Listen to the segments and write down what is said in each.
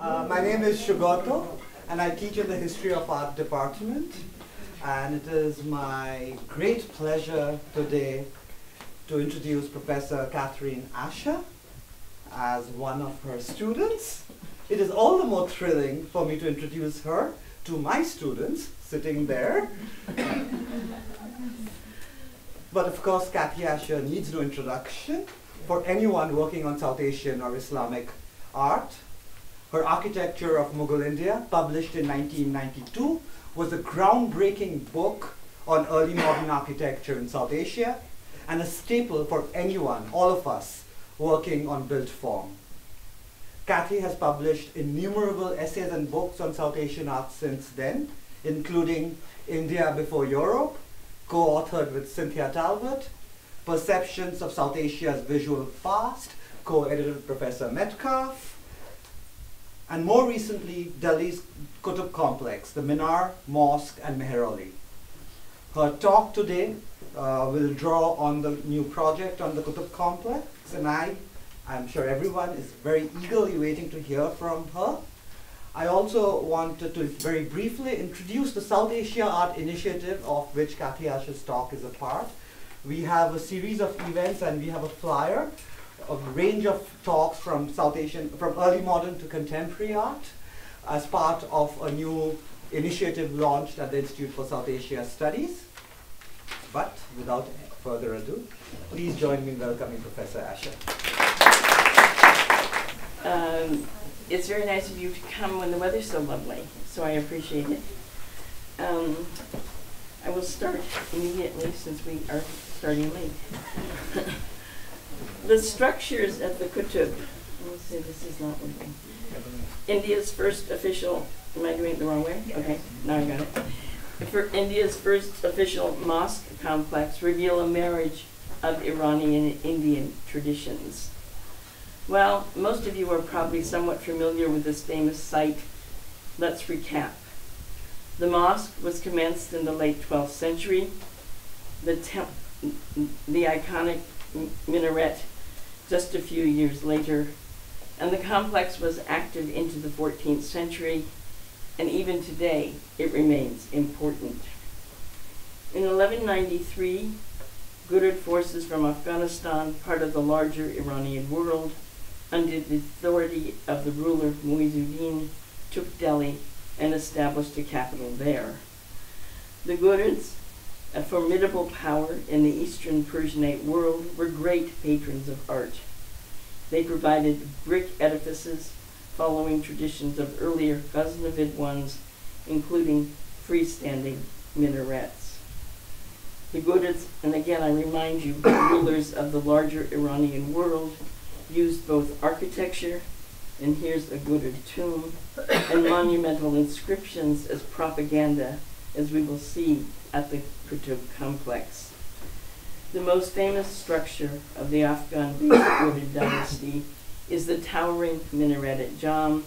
Uh, my name is Sugata, and I teach in the History of Art department. And it is my great pleasure today to introduce Professor Catherine Asher as one of her students. It is all the more thrilling for me to introduce her to my students sitting there. but of course, Kathy Asher needs no introduction for anyone working on South Asian or Islamic art. Her Architecture of Mughal India, published in 1992, was a groundbreaking book on early modern architecture in South Asia and a staple for anyone, all of us, working on built form. Kathy has published innumerable essays and books on South Asian art since then, including India Before Europe, co-authored with Cynthia Talbot, Perceptions of South Asia's Visual Past, co-edited with Professor Metcalf, and more recently, Delhi's Qutb complex, the Minar, Mosque, and Mehrauli. Her talk today uh, will draw on the new project on the Qutb complex, and I, I'm sure everyone is very eagerly waiting to hear from her. I also wanted to very briefly introduce the South Asia Art Initiative, of which Kathy Asher's talk is a part. We have a series of events and we have a flyer a range of talks from South Asian, from early modern to contemporary art as part of a new initiative launched at the Institute for South Asia Studies. But without further ado, please join me in welcoming Professor Asher. Um, it's very nice of you to come when the weather's so lovely, so I appreciate it. Um, I will start immediately since we are starting late. the structures of the Qutb, let's see, this is not working. India's first official, am I doing it the wrong way? Okay, now I got it. For India's first official mosque complex reveal a marriage of Iranian and Indian traditions. Well, most of you are probably somewhat familiar with this famous site. Let's recap. The mosque was commenced in the late 12th century. The, the iconic minaret just a few years later, and the complex was active into the 14th century, and even today it remains important. In 1193, Ghurid forces from Afghanistan, part of the larger Iranian world, under the authority of the ruler Muizuddin, took Delhi and established a capital there. The Ghurids a formidable power in the Eastern Persianate world, were great patrons of art. They provided brick edifices following traditions of earlier Ghaznavid ones, including freestanding minarets. The Ghurids, and again I remind you, rulers of the larger Iranian world, used both architecture, and here's a Ghurid tomb, and monumental inscriptions as propaganda, as we will see at the Qutb complex. The most famous structure of the Afghan Ghurid dynasty is the towering minaret at Jam,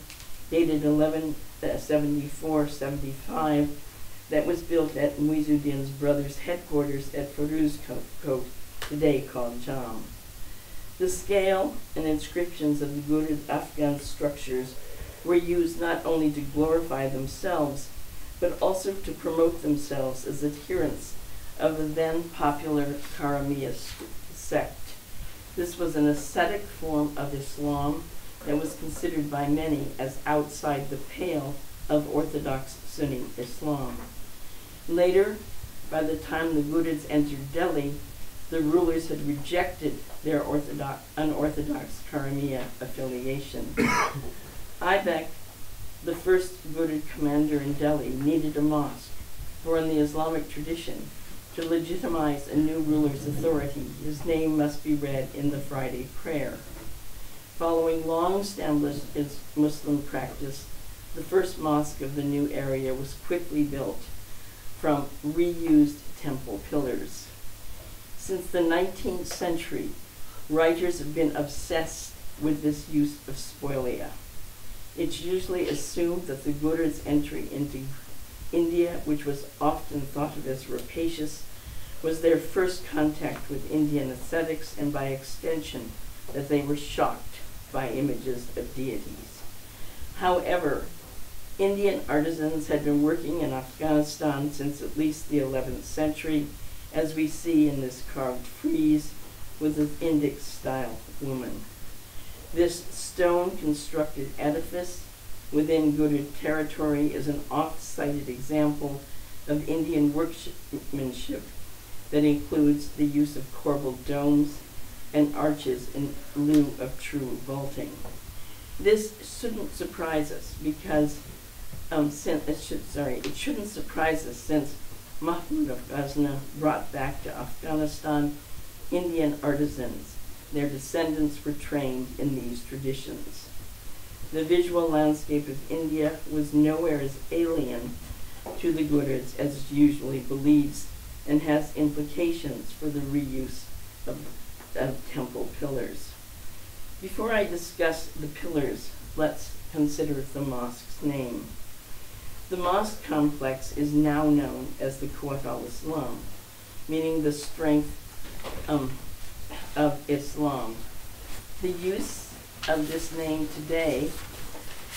dated 1174-75, uh, that was built at Muizuddin's brother's headquarters at Firuzkoh, today called Jam. The scale and inscriptions of the Ghurid Afghan structures were used not only to glorify themselves, but also to promote themselves as adherents of the then popular Karamiya sect. This was an ascetic form of Islam that was considered by many as outside the pale of Orthodox Sunni Islam. Later, by the time the Ghurids entered Delhi, the rulers had rejected their orthodox, unorthodox Karamiya affiliation. Aibak the first Ghurid commander in Delhi needed a mosque, for in the Islamic tradition, to legitimize a new ruler's authority, his name must be read in the Friday prayer. Following long-established Muslim practice, the first mosque of the new area was quickly built from reused temple pillars. Since the 19th century, writers have been obsessed with this use of spolia. It's usually assumed that the Ghurids' entry into India, which was often thought of as rapacious, was their first contact with Indian aesthetics, and by extension, that they were shocked by images of deities. However, Indian artisans had been working in Afghanistan since at least the 11th century, as we see in this carved frieze with an Indic style woman. This stone constructed edifice within Ghurid territory is an oft cited example of Indian workmanship that includes the use of corbelled domes and arches in lieu of true vaulting. This shouldn't surprise us because, um, since, it should, sorry, it shouldn't surprise us since Mahmud of Ghazni brought back to Afghanistan Indian artisans. Their descendants were trained in these traditions. The visual landscape of India was nowhere as alien to the Ghurids as is usually believed and has implications for the reuse of, of temple pillars. Before I discuss the pillars, let's consider the mosque's name. The mosque complex is now known as the Quwwat al-Islam, meaning the strength um, of Islam. The use of this name today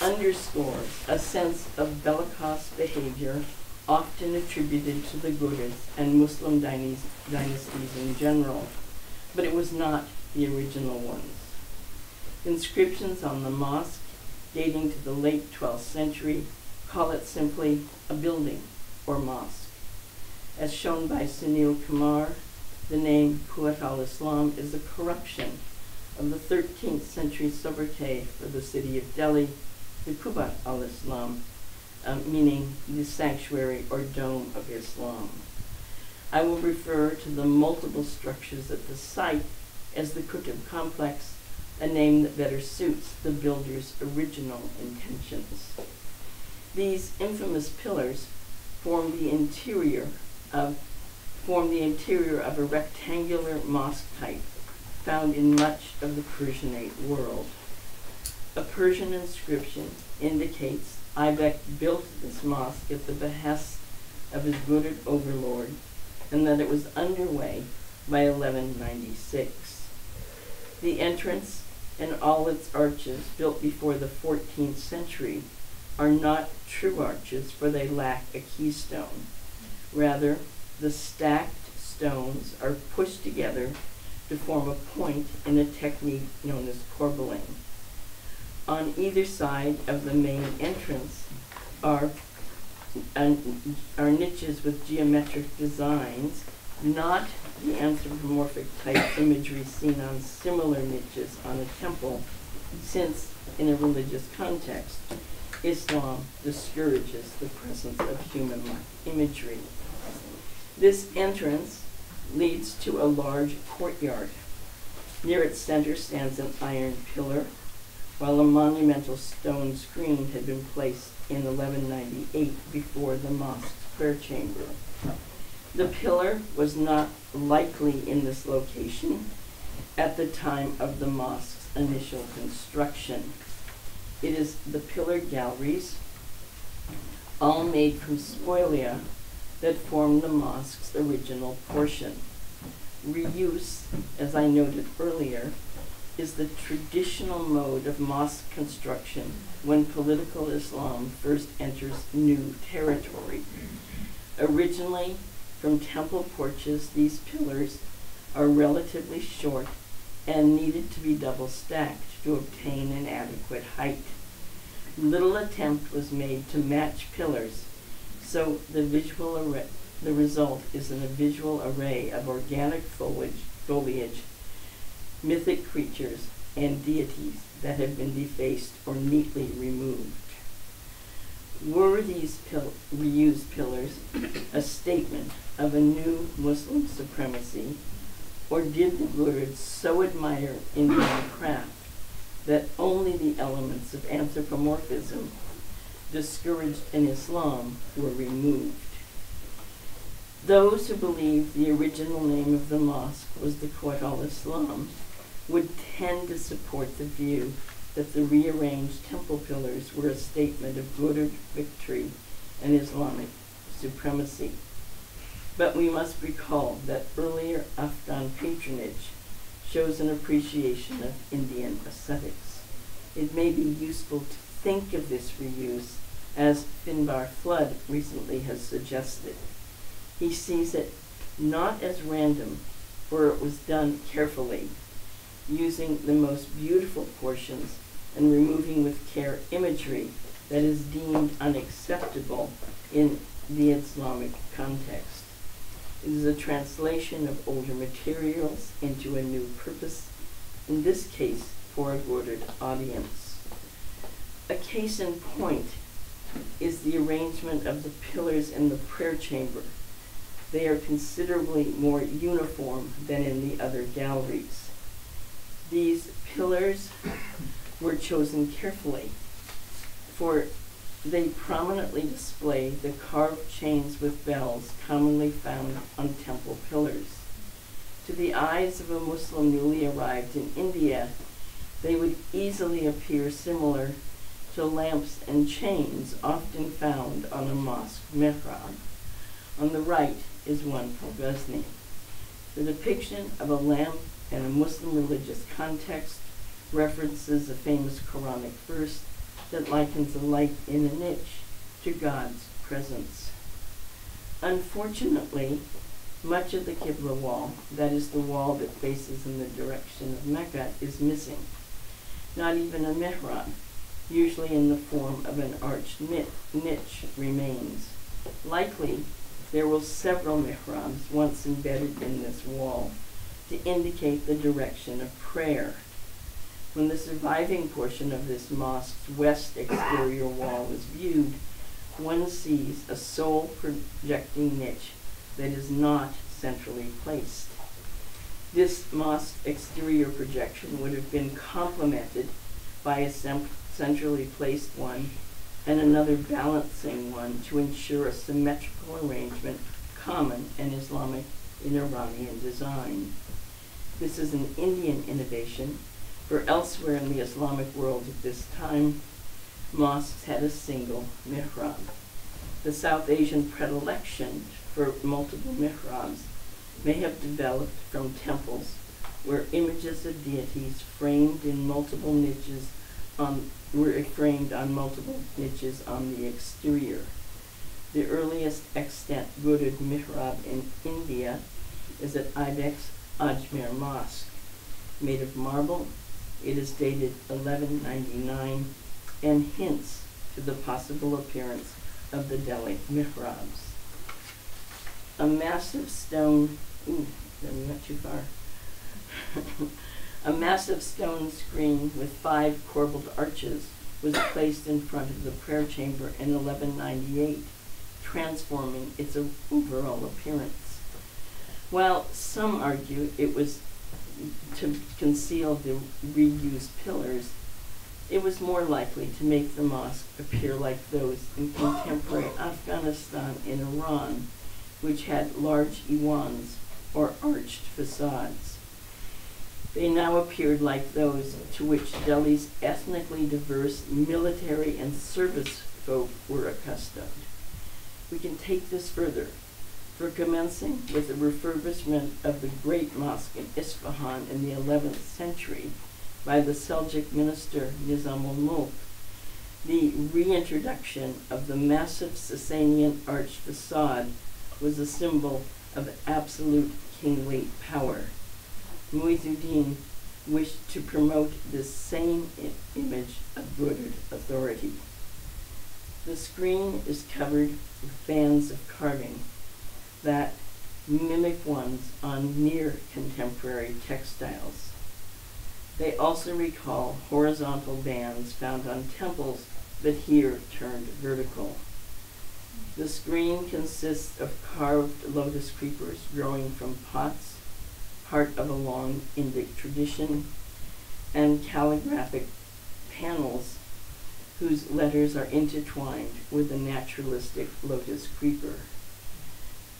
underscores a sense of bellicose behavior often attributed to the Ghurids and Muslim dynasties in general, but it was not the original ones. Inscriptions on the mosque, dating to the late 12th century, call it simply a building or mosque. As shown by Sunil Kumar, the name Quwwat al-Islam is a corruption of the 13th century sobriquet for the city of Delhi, the Qubbat al-Islam, um, meaning the sanctuary or dome of Islam. I will refer to the multiple structures at the site as the Qutb complex, a name that better suits the builder's original intentions. These infamous pillars form the interior of form the interior of a rectangular mosque type found in much of the Persianate world. A Persian inscription indicates Aibak built this mosque at the behest of his Ghurid overlord, and that it was underway by 1196. The entrance and all its arches, built before the 14th century, are not true arches, for they lack a keystone. Rather, the stacked stones are pushed together to form a point in a technique known as corbelling. On either side of the main entrance are, are niches with geometric designs, not the anthropomorphic type imagery seen on similar niches on a temple, since in a religious context, Islam discourages the presence of human imagery. This entrance leads to a large courtyard. Near its center stands an iron pillar while a monumental stone screen had been placed in 1198 before the mosque's prayer chamber. The pillar was not likely in this location at the time of the mosque's initial construction. It is the pillar galleries, all made from spolia, that form the mosque's original portion. Reuse, as I noted earlier, is the traditional mode of mosque construction when political Islam first enters new territory. Originally, from temple porches, these pillars are relatively short and needed to be double stacked to obtain an adequate height. Little attempt was made to match pillars, so the visual array, the result is in a visual array of organic foliage, foliage mythic creatures, and deities that have been defaced or neatly removed. Were these pil reused pillars a statement of a new Muslim supremacy, or did the Ghurids so admire Indian craft that only the elements of anthropomorphism discouraged in Islam were removed? Those who believe the original name of the mosque was the Quwwat al-Islam would tend to support the view that the rearranged temple pillars were a statement of Ghurid victory and Islamic supremacy. But we must recall that earlier Afghan patronage shows an appreciation of Indian ascetics. It may be useful to think of this reuse as Finbarr Flood recently has suggested. He sees it not as random, for it was done carefully, using the most beautiful portions and removing with care imagery that is deemed unacceptable in the Islamic context. It is a translation of older materials into a new purpose, in this case, for a broader audience. A case in point is the arrangement of the pillars in the prayer chamber. They are considerably more uniform than in the other galleries. These pillars were chosen carefully, for they prominently display the carved chains with bells commonly found on temple pillars. To the eyes of a Muslim newly arrived in India, they would easily appear similar to lamps and chains often found on a mosque mihrab. On the right is one from Ghazni. The depiction of a lamp in a Muslim religious context references a famous Quranic verse that likens a light in a niche to God's presence. Unfortunately, much of the Qibla wall, that is the wall that faces in the direction of Mecca, is missing. Not even a mihrab, usually in the form of an arched niche, remains. Likely, there were several mihrabs once embedded in this wall to indicate the direction of prayer. When the surviving portion of this mosque's west exterior wall is viewed, one sees a sole projecting niche that is not centrally placed. This mosque exterior projection would have been complemented by a centrally placed one and another balancing one to ensure a symmetrical arrangement common in Islamic in Iranian design. This is an Indian innovation for elsewhere in the Islamic world at this time, mosques had a single mihrab. The South Asian predilection for multiple mihrabs may have developed from temples where images of deities framed in multiple niches on, were framed on multiple niches on the exterior. The earliest extant Ghurid mihrab in India is at Aibak's Ajmer Mosque, made of marble it is dated 1199 and hints to the possible appearance of the Delhi mihrabs. A massive stone, ooh, we not too far. a massive stone screen with five corbelled arches was placed in front of the prayer chamber in 1198, transforming its overall appearance. While some argue it was to conceal the reused pillars, it was more likely to make the mosque appear like those in contemporary Afghanistan and Iran, which had large iwans or arched facades. They now appeared like those to which Delhi's ethnically diverse military and service folk were accustomed. We can take this further for commencing with the refurbishment of the great mosque in Isfahan in the 11th century by the Seljuk minister Nizam ul-Mulk, the reintroduction of the massive Sasanian arch facade was a symbol of absolute kingly power. Muizuddin wished to promote this same image of broidered authority. The screen is covered with bands of carving that mimic ones on near contemporary textiles. They also recall horizontal bands found on temples but here turned vertical. The screen consists of carved lotus creepers growing from pots, part of a long Indic tradition, and calligraphic panels whose letters are intertwined with a naturalistic lotus creeper.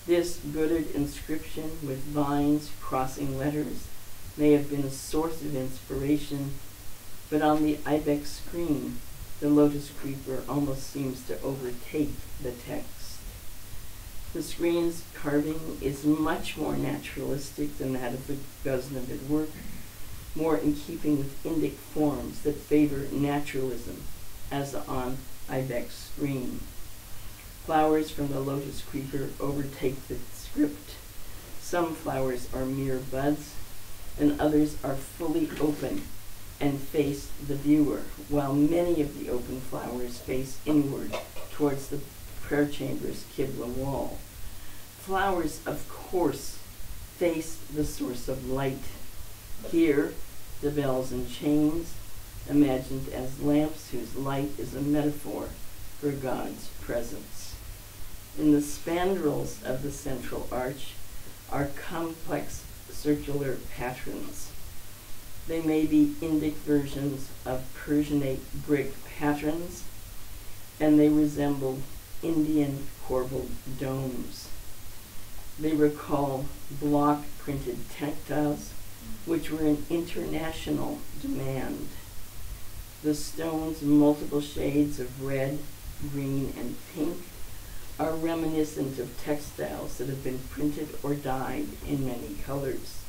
This Ghurid inscription with vines crossing letters may have been a source of inspiration, but on the Aibak's screen, the lotus creeper almost seems to overtake the text. The screen's carving is much more naturalistic than that of the Ghaznavid work, more in keeping with Indic forms that favor naturalism as on Aibak's screen. Flowers from the lotus creeper overtake the script. Some flowers are mere buds, and others are fully open and face the viewer, while many of the open flowers face inward towards the prayer chamber's Kibla wall. Flowers, of course, face the source of light. Here, the bells and chains, imagined as lamps whose light is a metaphor for God's presence. In the spandrels of the central arch are complex circular patterns. They may be Indic versions of Persianate brick patterns, and they resemble Indian corbelled domes. They recall block printed textiles, which were in international demand. The stone's multiple shades of red, green, and pink are reminiscent of textiles that have been printed or dyed in many colors.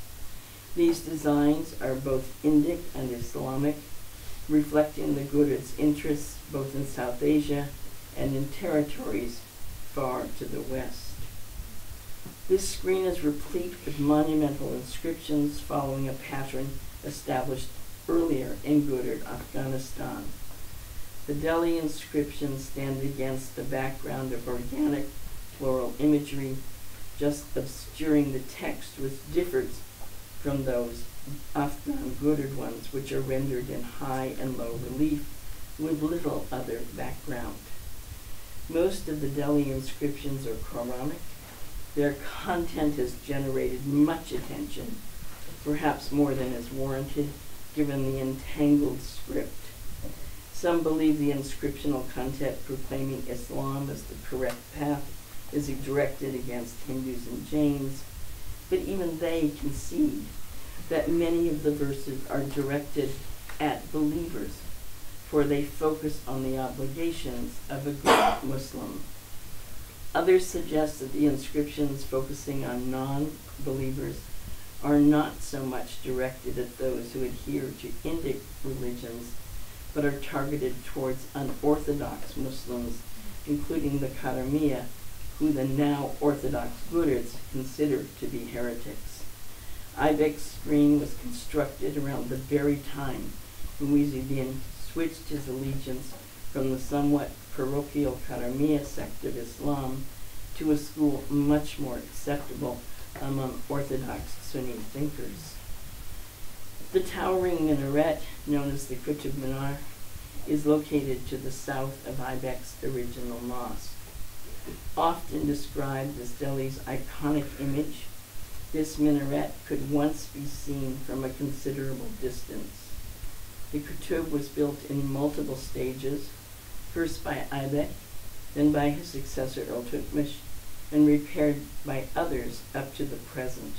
These designs are both Indic and Islamic, reflecting the Ghurid's interests both in South Asia and in territories far to the west. This screen is replete with monumental inscriptions following a pattern established earlier in Ghurid, Afghanistan. The Delhi inscriptions stand against the background of organic floral imagery, just obscuring the text which differs from those Afghan Ghurid ones, which are rendered in high and low relief with little other background. Most of the Delhi inscriptions are Quranic. Their content has generated much attention, perhaps more than is warranted, given the entangled script. Some believe the inscriptional content proclaiming Islam as the correct path is directed against Hindus and Jains, but even they concede that many of the verses are directed at believers, for they focus on the obligations of a good Muslim. Others suggest that the inscriptions focusing on non believers are not so much directed at those who adhere to Indic religions, but are targeted towards unorthodox Muslims, including the Karamiya, who the now Orthodox Ghurids consider to be heretics. Aibak's screen was constructed around the very time when Muizuddin switched his allegiance from the somewhat parochial Karamiya sect of Islam to a school much more acceptable among Orthodox Sunni thinkers. The towering minaret, known as the Qutb Minar, is located to the south of Aibak's original mosque. Often described as Delhi's iconic image, this minaret could once be seen from a considerable distance. The Qutb was built in multiple stages, first by Aibak, then by his successor Iltutmish, and repaired by others up to the present.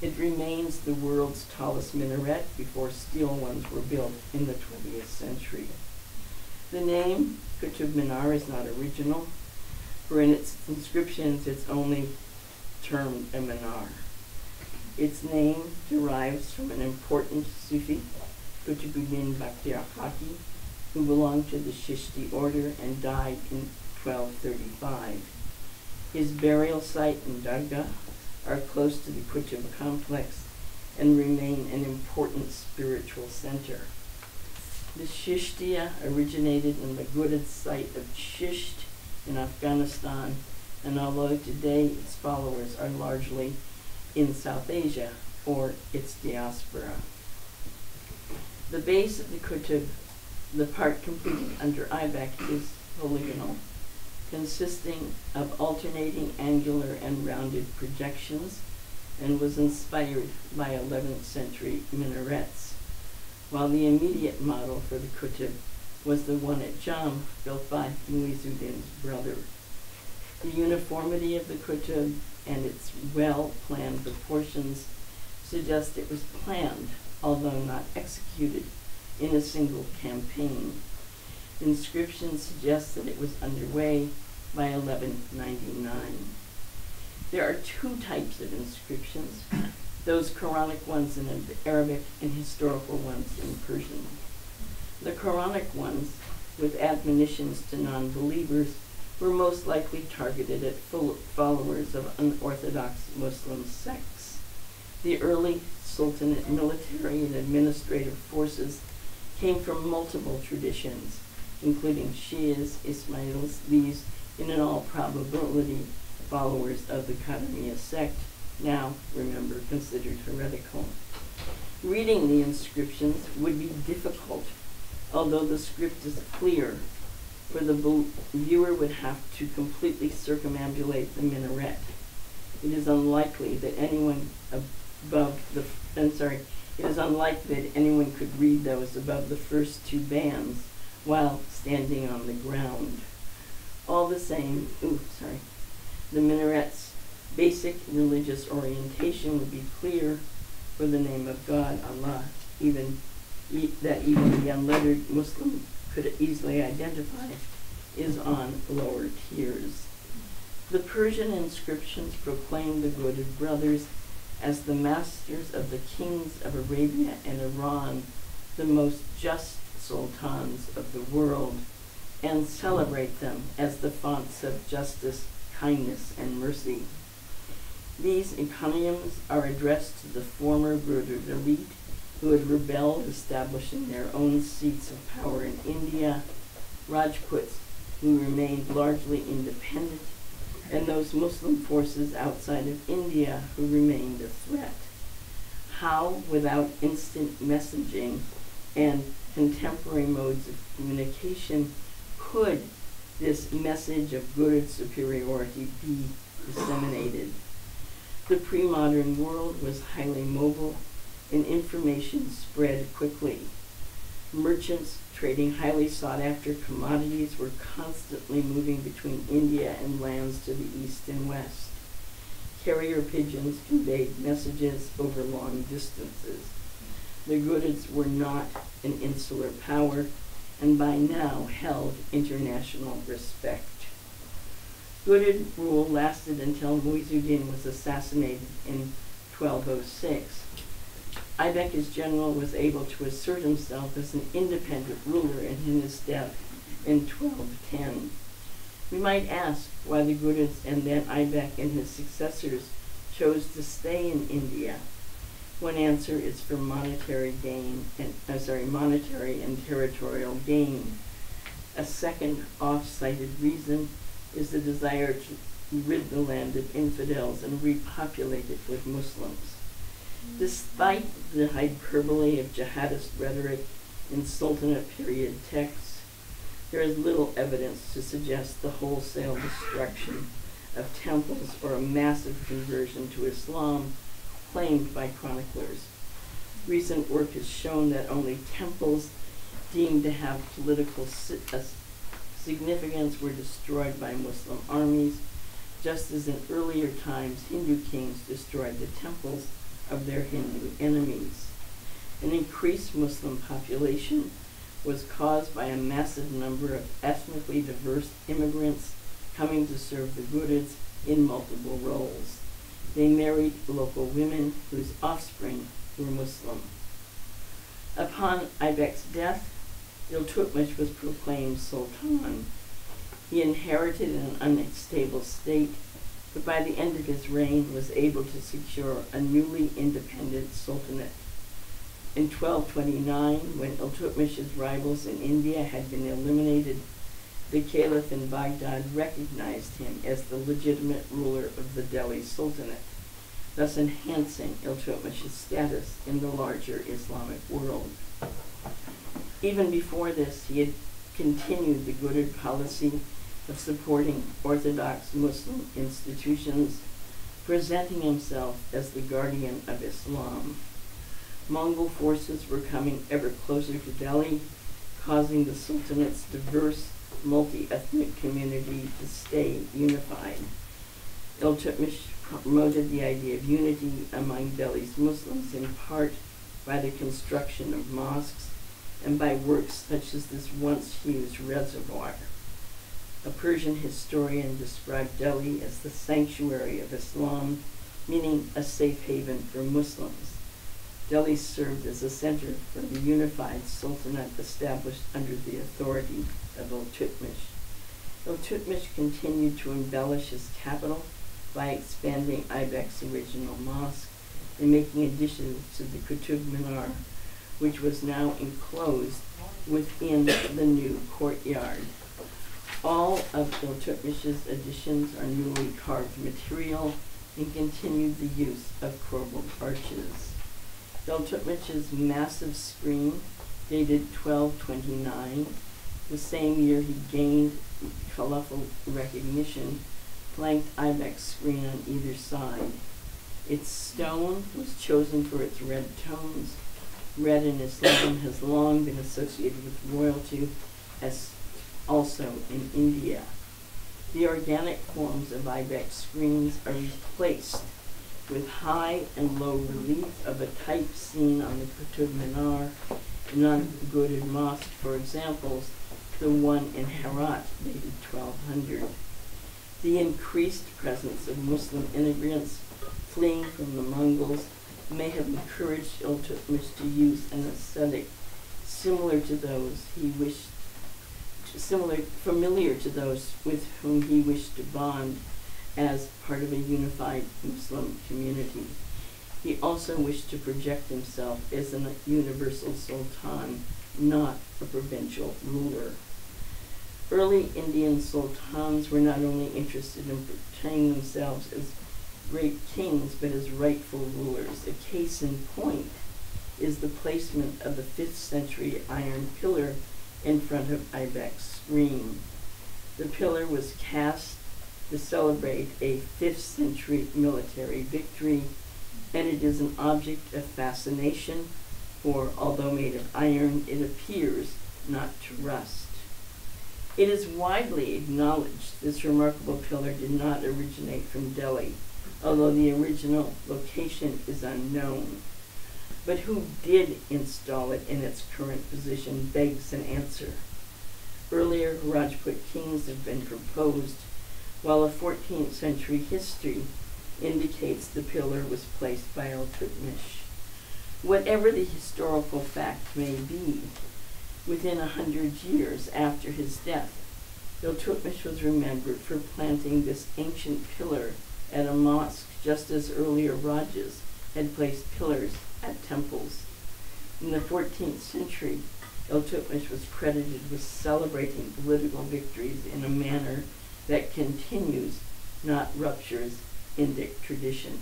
It remains the world's tallest minaret before steel ones were built in the 20th century. The name Qutb Minar is not original, for in its inscriptions it's only termed a minar. Its name derives from an important Sufi, Qutbuddin Bakhtiar Kaki, who belonged to the Chishti order and died in 1235. His burial site and Dargah are close to the Qutb complex and remain an important spiritual center. The Chishtiya originated in the Ghurid site of Chisht in Afghanistan, and although today its followers are largely in South Asia or its diaspora. The base of the Qutb, the part completed under Aibak, is polygonal consisting of alternating angular and rounded projections and was inspired by 11th century minarets, while the immediate model for the Qutb was the one at Jam built by Muizuddin's brother. The uniformity of the Qutb and its well-planned proportions suggest it was planned, although not executed, in a single campaign. Inscriptions suggest that it was underway by 1199. There are two types of inscriptions, those Quranic ones in Arabic and historical ones in Persian. The Quranic ones with admonitions to non-believers were most likely targeted at followers of unorthodox Muslim sects. The early Sultanate military and administrative forces came from multiple traditions, including Shias, Ismailis, these, in all probability, followers of the Qaramiyya sect, now, remember, considered heretical. Reading the inscriptions would be difficult, although the script is clear, for the viewer would have to completely circumambulate the minaret. It is unlikely that anyone above the, I'm sorry, it is unlikely that anyone could read those above the first two bands while standing on the ground. All the same, ooh, sorry, the minaret's basic religious orientation would be clear for the name of God, Allah, even e that even the unlettered Muslim could easily identify, is on lower tiers. The Persian inscriptions proclaim the Ghurid of brothers as the masters of the kings of Arabia and Iran, the most just sultans of the world, and celebrate them as the fonts of justice, kindness, and mercy. These encomiums are addressed to the former elite who had rebelled, establishing their own seats of power in India, Rajputs who remained largely independent, and those Muslim forces outside of India who remained a threat. How, without instant messaging and contemporary modes of communication, could this message of Ghurid superiority be disseminated? The pre-modern world was highly mobile and information spread quickly. Merchants trading highly sought after commodities were constantly moving between India and lands to the east and west. Carrier pigeons conveyed messages over long distances. The Ghurids were not an insular power and by now held international respect. Ghurid rule lasted until Muizuddin was assassinated in 1206. Aibak as general was able to assert himself as an independent ruler in his death in 1210. We might ask why the Ghurids and then Aibak and his successors chose to stay in India. One answer is for monetary gain, and, uh, sorry, monetary and territorial gain. A second off-cited reason is the desire to rid the land of infidels and repopulate it with Muslims. Despite the hyperbole of jihadist rhetoric in Sultanate period texts, there is little evidence to suggest the wholesale destruction of temples or a massive conversion to Islam claimed by chroniclers. Recent work has shown that only temples deemed to have political uh, significance were destroyed by Muslim armies, just as in earlier times Hindu kings destroyed the temples of their Hindu enemies. An increased Muslim population was caused by a massive number of ethnically diverse immigrants coming to serve the Ghurids in multiple roles. They married local women whose offspring were Muslim. Upon Aibak's death, Iltutmish was proclaimed Sultan. He inherited an unstable state, but by the end of his reign was able to secure a newly independent sultanate. In 1229, when Iltutmish's rivals in India had been eliminated, the caliph in Baghdad recognized him as the legitimate ruler of the Delhi Sultanate, thus enhancing Iltutmish's status in the larger Islamic world. Even before this, he had continued the Ghurid policy of supporting Orthodox Muslim institutions, presenting himself as the guardian of Islam. Mongol forces were coming ever closer to Delhi, causing the Sultanate's diverse, multi-ethnic community to stay unified. Iltutmish promoted the idea of unity among Delhi's Muslims in part by the construction of mosques and by works such as this once huge reservoir. A Persian historian described Delhi as the sanctuary of Islam, meaning a safe haven for Muslims. Delhi served as a center for the unified sultanate established under the authority of Iltutmish. Iltutmish continued to embellish his capital by expanding Aibak's original mosque and making additions to the Qutb Minar, which was now enclosed within the new courtyard. All of Iltutmish's additions are newly carved material and continued the use of corbelled arches. Iltutmish's massive screen, dated 1229, the same year he gained caliphal recognition, flanked Aibak's screen on either side. Its stone was chosen for its red tones. Red in Islam has long been associated with royalty, as also in India. The organic forms of Aibak's screens are replaced with high and low relief of a type seen on the Qutb Minar and on Ghurid Mosque, for example, the one in Herat dated 1200. The increased presence of Muslim immigrants fleeing from the Mongols may have encouraged Iltutmish to use an aesthetic similar to those he wished similar familiar to those with whom he wished to bond as part of a unified Muslim community. He also wished to project himself as a universal sultan, not a provincial ruler. Early Indian sultans were not only interested in portraying themselves as great kings, but as rightful rulers. A case in point is the placement of the 5th century iron pillar in front of Aibak's screen. The pillar was cast to celebrate a 5th century military victory, and it is an object of fascination, for although made of iron, it appears not to rust. It is widely acknowledged this remarkable pillar did not originate from Delhi although the original location is unknown. But who did install it in its current position begs an answer. Earlier Rajput kings have been proposed, while a 14th century history indicates the pillar was placed by Iltutmish. Whatever the historical fact may be, within a hundred years after his death, Iltutmish was remembered for planting this ancient pillar at a mosque just as earlier Rajas had placed pillars at temples. In the 14th century, Iltutmish was credited with celebrating political victories in a manner that continues, not ruptures, Indic tradition.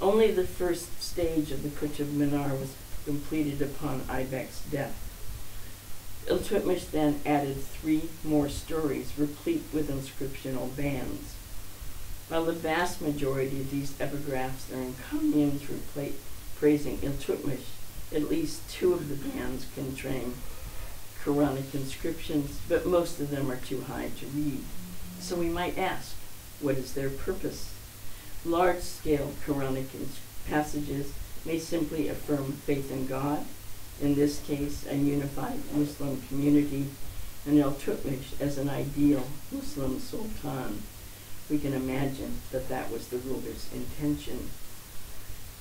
Only the first stage of the Qutb Minar was completed upon Aibak's death. Iltutmish then added three more stories replete with inscriptional bands. While the vast majority of these epigraphs are encomiums praising Iltutmish, at least two of the bands contain Quranic inscriptions, but most of them are too high to read. So we might ask, what is their purpose? Large-scale Quranic passages may simply affirm faith in God, in this case a unified Muslim community, and Iltutmish as an ideal Muslim sultan we can imagine that that was the ruler's intention.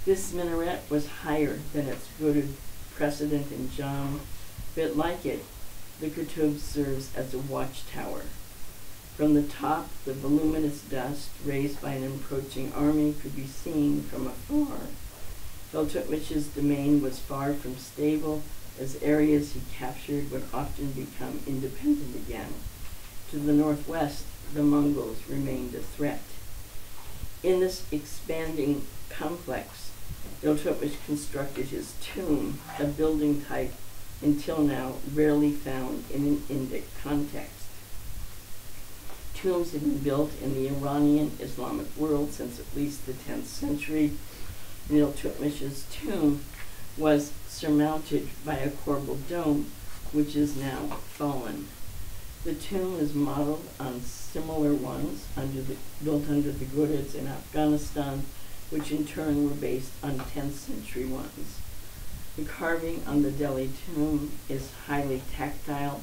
This minaret was higher than its Ghurid precedent in Jam, but like it, the Qutb serves as a watchtower. From the top, the voluminous dust raised by an approaching army could be seen from afar. Iltutmish's domain was far from stable, as areas he captured would often become independent again. To the northwest, the Mongols remained a threat. In this expanding complex, Iltutmish constructed his tomb, a building type until now rarely found in an Indic context. Tombs had been built in the Iranian Islamic world since at least the 10th century. And Iltutmish's tomb was surmounted by a corbelled dome, which is now fallen. The tomb is modeled on similar ones under the, built under the Ghurids in Afghanistan, which in turn were based on 10th century ones. The carving on the Delhi tomb is highly tactile,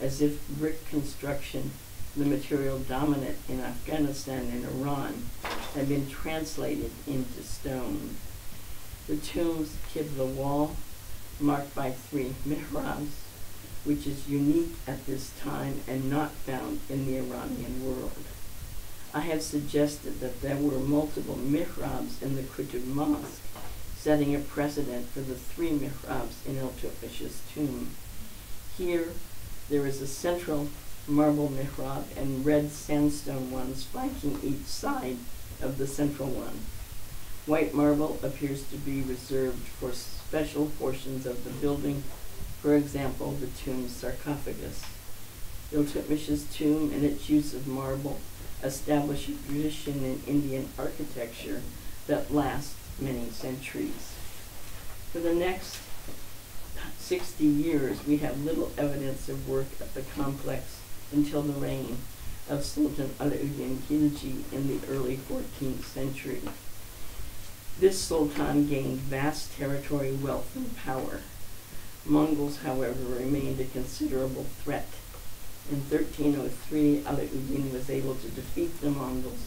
as if brick construction, the material dominant in Afghanistan and Iran, had been translated into stone. The tomb's kibla wall, marked by three mihrabs, which is unique at this time and not found in the Iranian world. I have suggested that there were multiple mihrabs in the Qutb Mosque, setting a precedent for the three mihrabs in Iltutmish's tomb. Here, there is a central marble mihrab and red sandstone ones flanking each side of the central one. White marble appears to be reserved for special portions of the building, for example, the tomb's sarcophagus. Iltutmish's tomb and its use of marble establish a tradition in Indian architecture that lasts many centuries. For the next 60 years, we have little evidence of work at the complex until the reign of Sultan Alauddin Khilji in the early 14th century. This sultan gained vast territory, wealth, and power. Mongols, however, remained a considerable threat. In 1303, Alauddin was able to defeat the Mongols,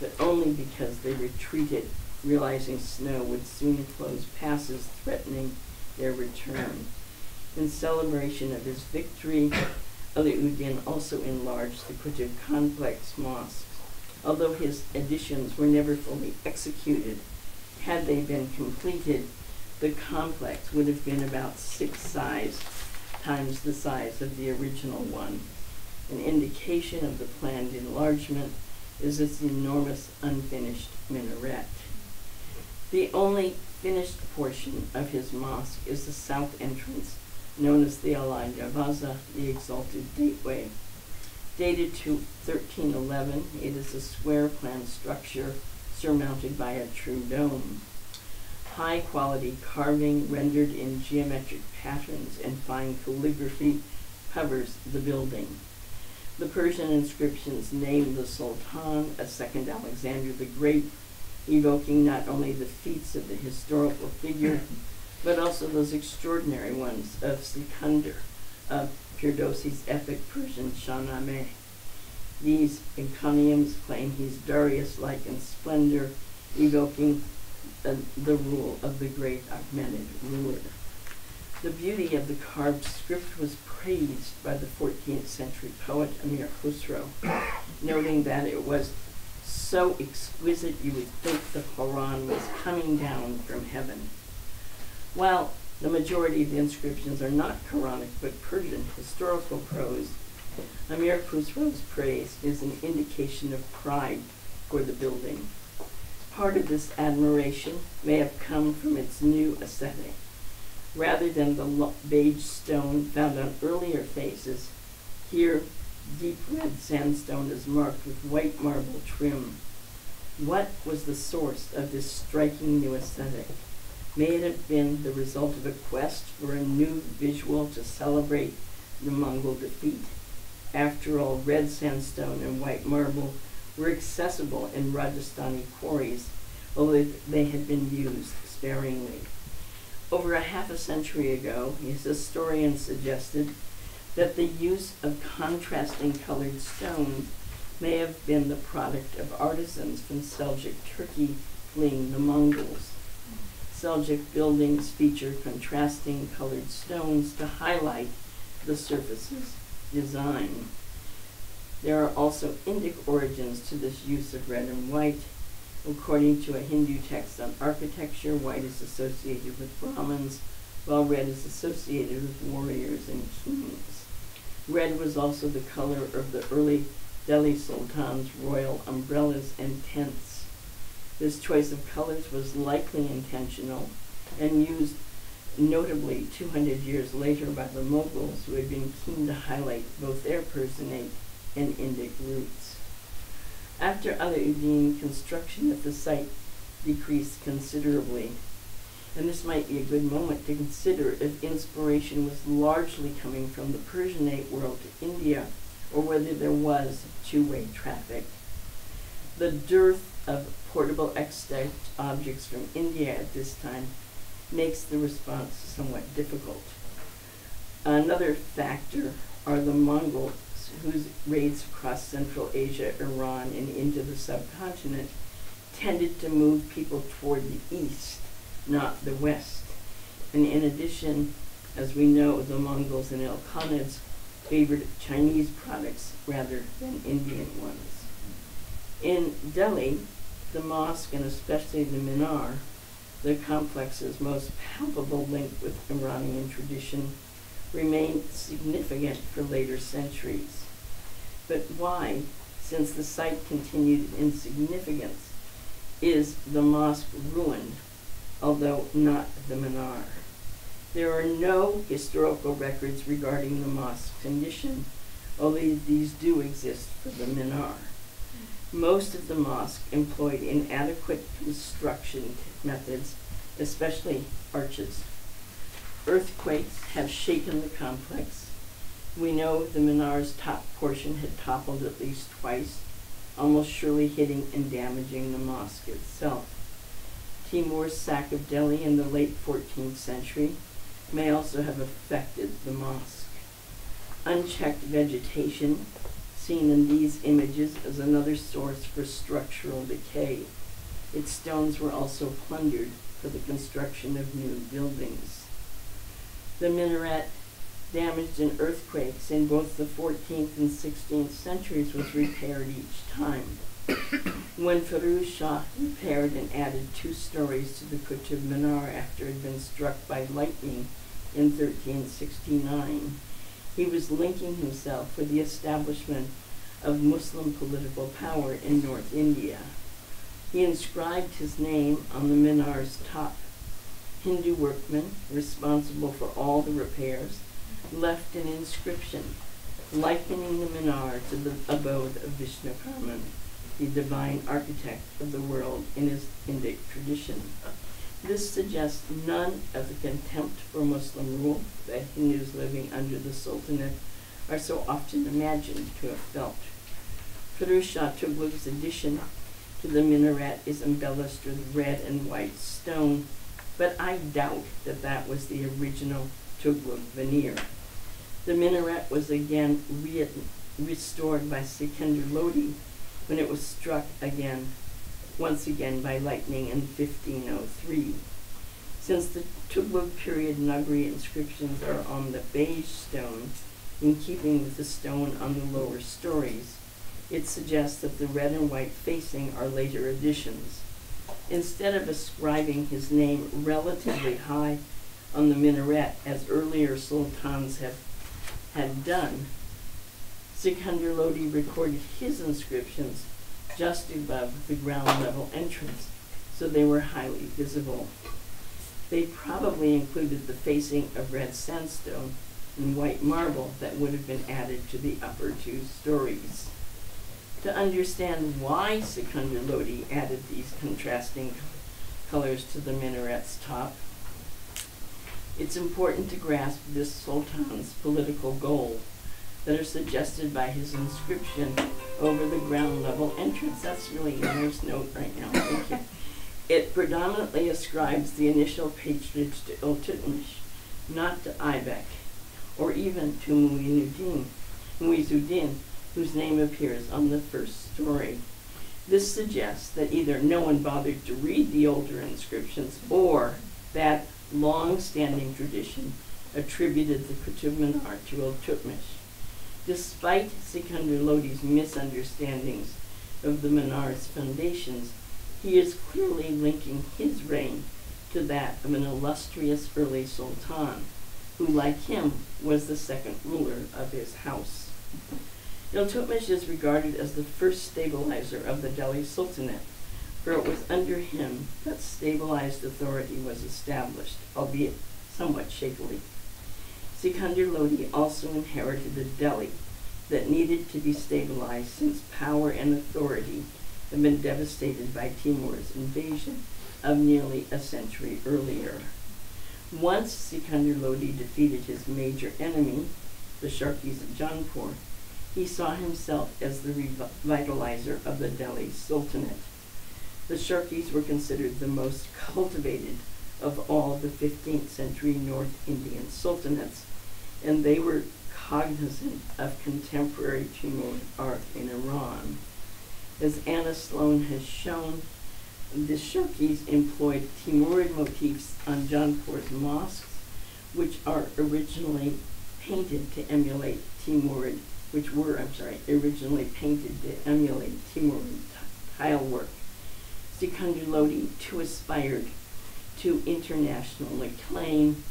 but only because they retreated, realizing snow would soon close passes threatening their return. In celebration of his victory, Alauddin also enlarged the Qutb complex mosques. Although his additions were never fully executed, had they been completed, the complex would have been about six size times the size of the original one. An indication of the planned enlargement is its enormous unfinished minaret. The only finished portion of his mosque is the south entrance known as the Alai Darwaza, the Exalted Gateway. Dated to 1311, it is a square plan structure surmounted by a true dome. High quality carving rendered in geometric patterns and fine calligraphy covers the building. The Persian inscriptions name the Sultan a second Alexander the Great, evoking not only the feats of the historical figure, but also those extraordinary ones of Sikandar, of Firdosi's epic Persian Shahnameh. These encomiums claim he's Darius-like in splendor, evoking the, the rule of the great augmented ruler. The beauty of the carved script was praised by the 14th century poet Amir Khusro, noting that it was so exquisite you would think the Quran was coming down from heaven. While the majority of the inscriptions are not Quranic but Persian historical prose, Amir Khusro's praise is an indication of pride for the building. Part of this admiration may have come from its new aesthetic. Rather than the beige stone found on earlier phases, here deep red sandstone is marked with white marble trim. What was the source of this striking new aesthetic? May it have been the result of a quest for a new visual to celebrate the Mongol defeat? After all, red sandstone and white marble were accessible in Rajasthani quarries, although they had been used sparingly. Over a half a century ago, his historian suggested that the use of contrasting colored stones may have been the product of artisans from Seljuk Turkey fleeing the Mongols. Seljuk buildings feature contrasting colored stones to highlight the surface's design. There are also Indic origins to this use of red and white. According to a Hindu text on architecture, white is associated with Brahmins, while red is associated with warriors and kings. Red was also the color of the early Delhi Sultan's royal umbrellas and tents. This choice of colors was likely intentional and used notably 200 years later by the Mughals who had been keen to highlight both their Persianate and Indic roots. After Alauddin, construction at the site decreased considerably, and this might be a good moment to consider if inspiration was largely coming from the Persianate world to India or whether there was two-way traffic. The dearth of portable extant objects from India at this time makes the response somewhat difficult. Another factor are the Mongols whose raids across Central Asia, Iran, and into the subcontinent tended to move people toward the east, not the West. And in addition, as we know, the Mongols and Ilkhanids favored Chinese products rather than Indian ones. In Delhi, the mosque and especially the minar, the complex's most palpable link with Iranian tradition, remained significant for later centuries. But why, since the site continued in significance, is the mosque ruined, although not the minar? There are no historical records regarding the mosque's condition, although these do exist for the minar. Most of the mosque employed inadequate construction methods, especially arches. Earthquakes have shaken the complex. We know the minar's top portion had toppled at least twice, almost surely hitting and damaging the mosque itself. Timur's sack of Delhi in the late 14th century may also have affected the mosque. Unchecked vegetation, seen in these images, is another source for structural decay. Its stones were also plundered for the construction of new buildings. The minaret, damaged in earthquakes in both the 14th and 16th centuries, was repaired each time. when Firuz Shah repaired and added two stories to the Qutb Minar after it had been struck by lightning in 1369, he was linking himself with the establishment of Muslim political power in North India. He inscribed his name on the minar's top. Hindu workmen, responsible for all the repairs, left an inscription likening the minar to the abode of Vishvakarman, the divine architect of the world in his Indic tradition. This suggests none of the contempt for Muslim rule that Hindus living under the Sultanate are so often imagined to have felt. Firuz Shah Tughlaq's addition to the minaret is embellished with red and white stone, but I doubt that that was the original Tughlaq veneer. The minaret was again re restored by Sikandar Lodi when it was struck again once again by lightning in 1503. Since the Tughlaq period Nagri inscriptions are on the beige stone, in keeping with the stone on the lower stories, it suggests that the red and white facing are later additions. Instead of ascribing his name relatively high on the minaret, as earlier sultans have had done, Sikandar Lodi recorded his inscriptions just above the ground level entrance, so they were highly visible. They probably included the facing of red sandstone and white marble that would have been added to the upper two stories. To understand why Sikandar Lodi added these contrasting colors to the minaret's top, it's important to grasp this sultan's political goal that are suggested by his inscription over the ground level entrance. That's really a nice note right now. Thank you. It predominantly ascribes the initial patronage to Iltutmish, not to Aibak, or even to Muinuddin, Muizuddin, whose name appears on the first story. This suggests that either no one bothered to read the older inscriptions or that long-standing tradition attributed the Qutb Minar to Iltutmish. Despite Sikandar Lodi's misunderstandings of the Minar's foundations, he is clearly linking his reign to that of an illustrious early sultan, who, like him, was the second ruler of his house. Iltutmish is regarded as the first stabilizer of the Delhi Sultanate, for it was under him that stabilized authority was established, albeit somewhat shakily. Sikandar Lodi also inherited a Delhi that needed to be stabilized since power and authority had been devastated by Timur's invasion of nearly a century earlier. Once Sikandar Lodi defeated his major enemy, the Sharkis of Jaunpur, he saw himself as the revitalizer of the Delhi Sultanate. The Sharkis were considered the most cultivated of all the 15th century North Indian sultanates and they were cognizant of contemporary Timur art in Iran. As Anna Sloan has shown, the Shirkis employed Timurid motifs on Jaunpur's mosques, which are originally painted to emulate Timurid, which were, I'm sorry, originally painted to emulate Timurid tile work. Lodi too aspired to international acclaim,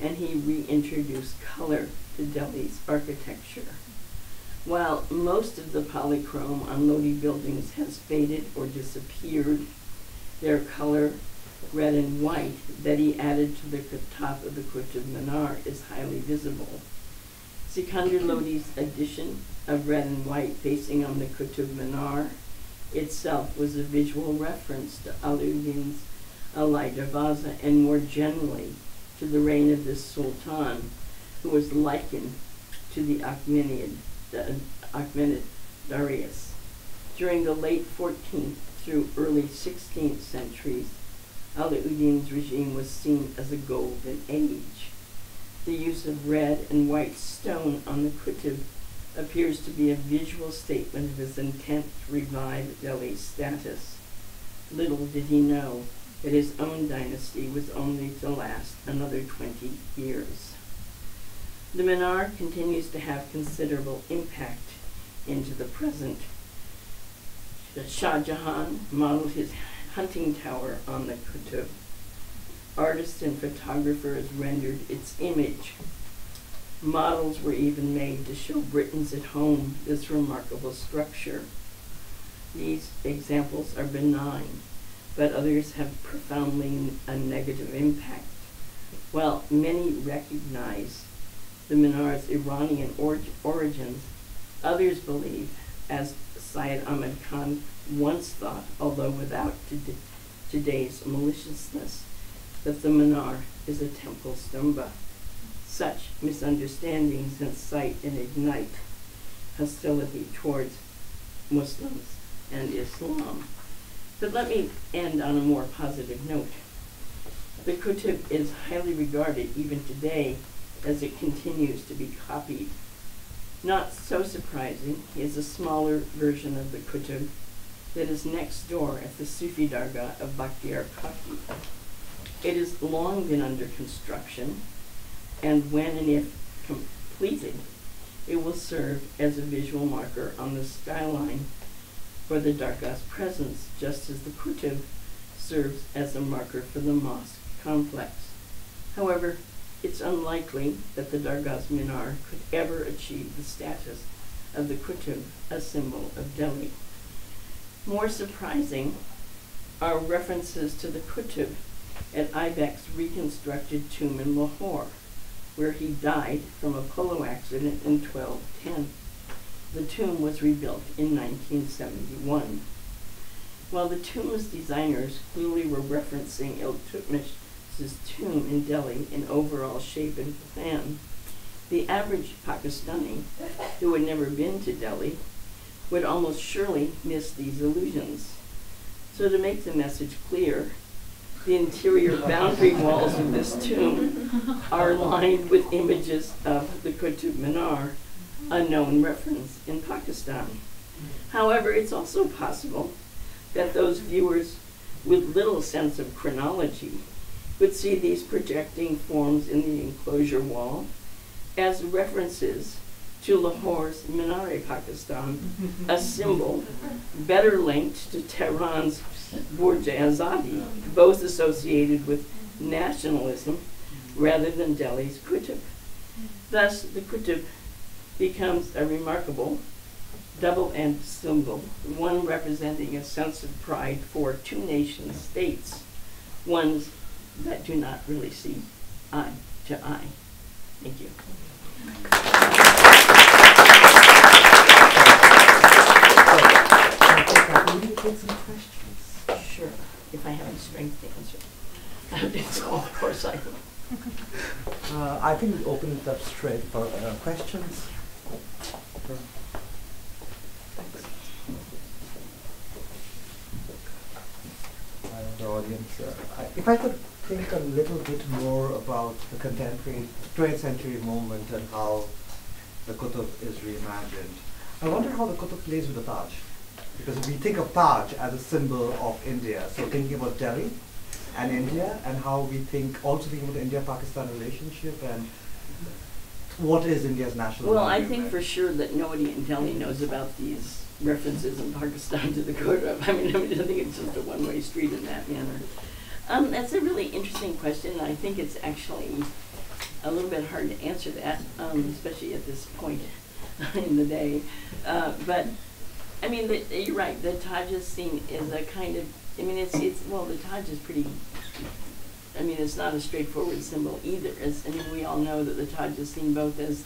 and he reintroduced color to Delhi's architecture. While most of the polychrome on Lodi buildings has faded or disappeared, their color, red and white, that he added to the top of the Qutb Minar is highly visible. Sikandar Lodi's addition of red and white facing on the Qutb Minar itself was a visual reference to Alauddin's uh, Alai Darwaza and more generally to the reign of this sultan who was likened to the Achaemenid, the Achaemenid Darius. During the late 14th through early 16th centuries, Alauddin's regime was seen as a golden age. The use of red and white stone on the Qutb appears to be a visual statement of his intent to revive Delhi's status. Little did he know that his own dynasty was only to last another 20 years. The Minar continues to have considerable impact into the present. Shah Jahan modeled his hunting tower on the Qutb. Artists and photographers rendered its image Models were even made to show Britons at home this remarkable structure. These examples are benign, but others have profoundly a negative impact. While many recognize the Minar's Iranian or origins, others believe, as Syed Ahmed Khan once thought, although without today's maliciousness, that the Minar is a temple stambha such misunderstandings incite and ignite hostility towards Muslims and Islam. But let me end on a more positive note. The Qutb is highly regarded even today as it continues to be copied. Not so surprising is a smaller version of the Qutb that is next door at the Sufi Dargah of Bakhtiar Kaki. It has long been under construction and when and if completed, it will serve as a visual marker on the skyline for the Dargah's presence, just as the Qutb serves as a marker for the mosque complex. However, it's unlikely that the Dargah's Minar could ever achieve the status of the Qutb, a symbol of Delhi. More surprising are references to the Qutb at Aibak's reconstructed tomb in Lahore where he died from a polo accident in 1210. The tomb was rebuilt in 1971. While the tomb's designers clearly were referencing Iltutmish's tomb in Delhi in overall shape and plan, the average Pakistani who had never been to Delhi would almost surely miss these allusions. So to make the message clear, the interior boundary walls of this tomb are lined with images of the Qutb Minar, a known reference in Pakistan. However, it's also possible that those viewers with little sense of chronology would see these projecting forms in the enclosure wall as references to Lahore's Minar-e-Pakistan, a symbol better linked to Tehran's Azadi, both associated with nationalism rather than Delhi's Qutb. Thus, the Qutb becomes a remarkable double-end symbol, one representing a sense of pride for two nation states, ones that do not really see eye to eye. Thank you. questions? Sure, if I have the strength to answer. It's of course I will. Uh, I think we open it up straight for uh, questions. the audience, uh, I, if I could think a little bit more about the contemporary 20th century moment and how the Qutb is reimagined. I wonder how the Qutb plays with the Taj. Because we think of Taj as a symbol of India, so thinking about Delhi and India and how we think, also thinking about the India-Pakistan relationship and what is India's national Well, I think for sure that nobody in Delhi knows about these references in Pakistan to the Qutb. I mean, I mean, I think it's just a one-way street in that manner. Um, that's a really interesting question, I think it's actually a little bit hard to answer that, um, especially at this point in the day. Uh, but I mean, the, you're right. The Taj scene is a kind of. I mean, it's it's well, the Taj is pretty. I mean, it's not a straightforward symbol either. As I mean, we all know that the Taj is seen both as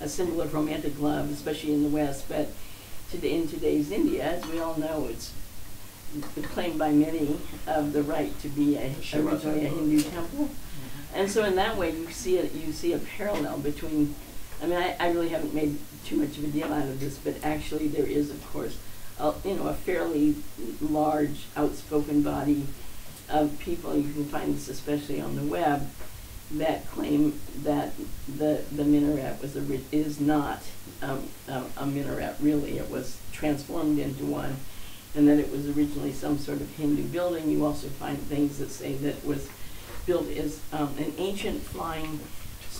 a symbol of romantic love, especially in the West, but today, in today's India, as we all know, it's claimed by many of the right to be a, originally a. Hindu temple. Mm-hmm. And so in that way, you see a, you see a parallel between, I mean, I, I really haven't made too much of a deal out of this, but actually there is, of course, a, you know, a fairly large outspoken body of people, you can find this especially on the web, that claim that the, the minaret was a, is not um, a, a minaret really, it was transformed into one, and that it was originally some sort of Hindu building. You also find things that say that it was built as um, an ancient flying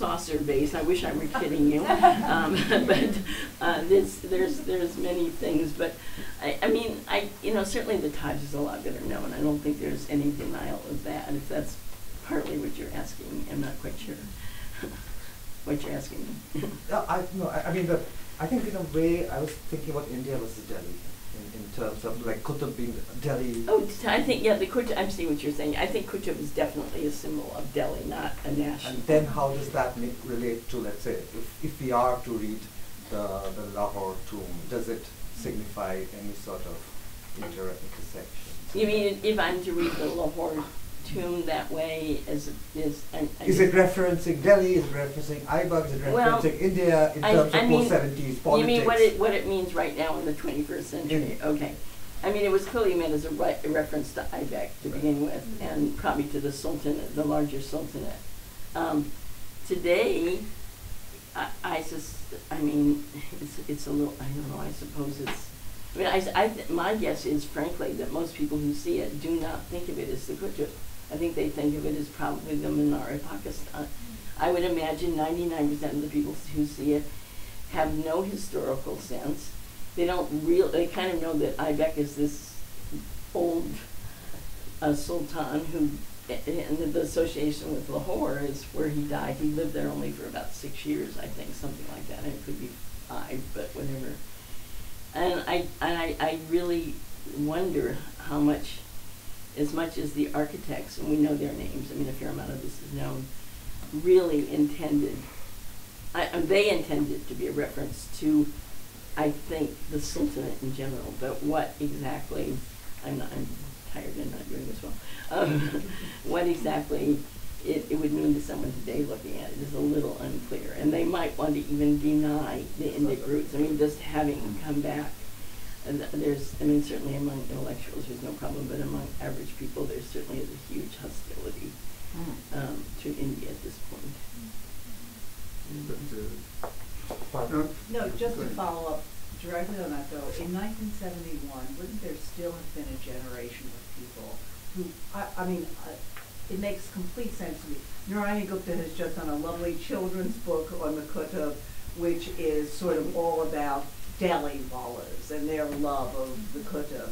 saucer base. I wish I were kidding you, um, but uh, there's there's there's many things. But I, I mean, I you know certainly the Taj is a lot better known. And I don't think there's any denial of that. If that's partly what you're asking, I'm not quite sure what you're asking me. Yeah, I no, I, I mean the, I think in a way I was thinking about India versus Delhi in, in terms of like Qutb being Delhi. Oh, I think yeah, the Qutb. I'm seeing what you're saying. I think Qutb is definitely a symbol of Delhi, not a national. And then how does that relate to, let's say, if, if we are to read the, the Lahore tomb, does it signify any sort of inter intersection? You mean if I'm to read the Lahore tomb that way as is? I, I Is it referencing Delhi? Is it referencing Aibak? Is it referencing Well, India in I- terms I of mean, post seventies politics? You mean what it what it means right now in the 21st century? Yeah. Okay. I mean, it was clearly meant as a, ri- a reference to Aibak to Right. begin with, and probably to the Sultanate, the larger Sultanate. Um, today, I, I sus- I mean, it's, it's a little, I don't know, I suppose it's, I mean, I, s- I th- my guess is frankly that most people who see it do not think of it as the Qutb. I think they think of it as probably the of Pakistan. I would imagine ninety-nine percent of the people who see it have no historical sense. They don't real, they kind of know that Aibak is this old uh, sultan who, and the association with Lahore is where he died. He lived there only for about six years, I think, something like that. And it could be five, but whatever. And I, and I, I really wonder how much, as much as the architects, and we know their names, I mean, a fair amount of this is known, really intended, I, uh, they intended to be a reference to, I think, the Sultanate in general, but what exactly, I'm not, I'm tired and not doing this well, um, what exactly it, it would mean to someone today looking at it is a little unclear. And they might want to even deny the Indic roots. I mean, just having come back, and there's, I mean, certainly among intellectuals there's no problem, but among average people there certainly is a huge hostility um, to India at this point. But, uh, No, no, just to follow up directly on that though, in nineteen seventy-one, wouldn't there still have been a generation of people who, I, I mean, uh, it makes complete sense to me. Narayani Gupta has just done a lovely children's book on the Qutb, which is sort of all about Delhi wallahs and their love of the Qutb.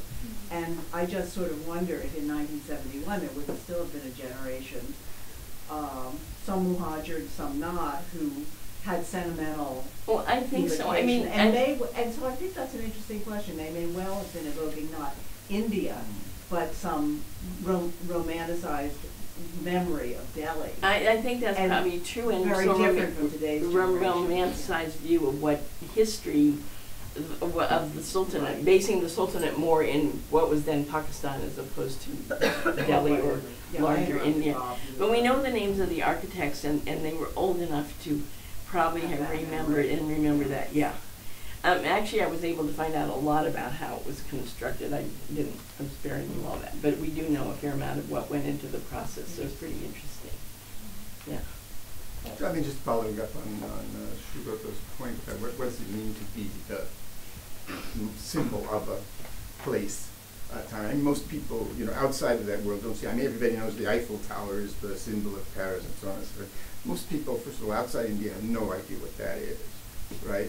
And I just sort of wonder if in nineteen seventy-one, there would still have been a generation, um, some muhajir, some not, who had sentimental Well, I think so. I mean, and I- they, w- and so I think that's an interesting question. They may well have been evoking not India, but some rom- romanticized memory of Delhi. I, I think that's And probably true and very different from today's rom- romanticized view of what history of, of what- of the Sultanate, Right. basing the Sultanate more in what was then Pakistan as opposed to Delhi or Yeah, larger India. Bob. But we know the names of the architects and, and they were old enough to probably Have have that remembered memory. and remember that, yeah. Um, actually, I was able to find out a lot about how it was constructed. I didn't, I'm sparing you all that, but we do know a fair amount of what went into the process, so it's pretty interesting. Yeah. I mean, just following up on, on uh, Sugata's point, uh, what, what does it mean to be the symbol of a place. Uh, time. Most people, you know, outside of that world don't see. I mean, everybody knows the Eiffel Tower is the symbol of Paris and so on and so forth. Most people, first of all, outside India have no idea what that is, right?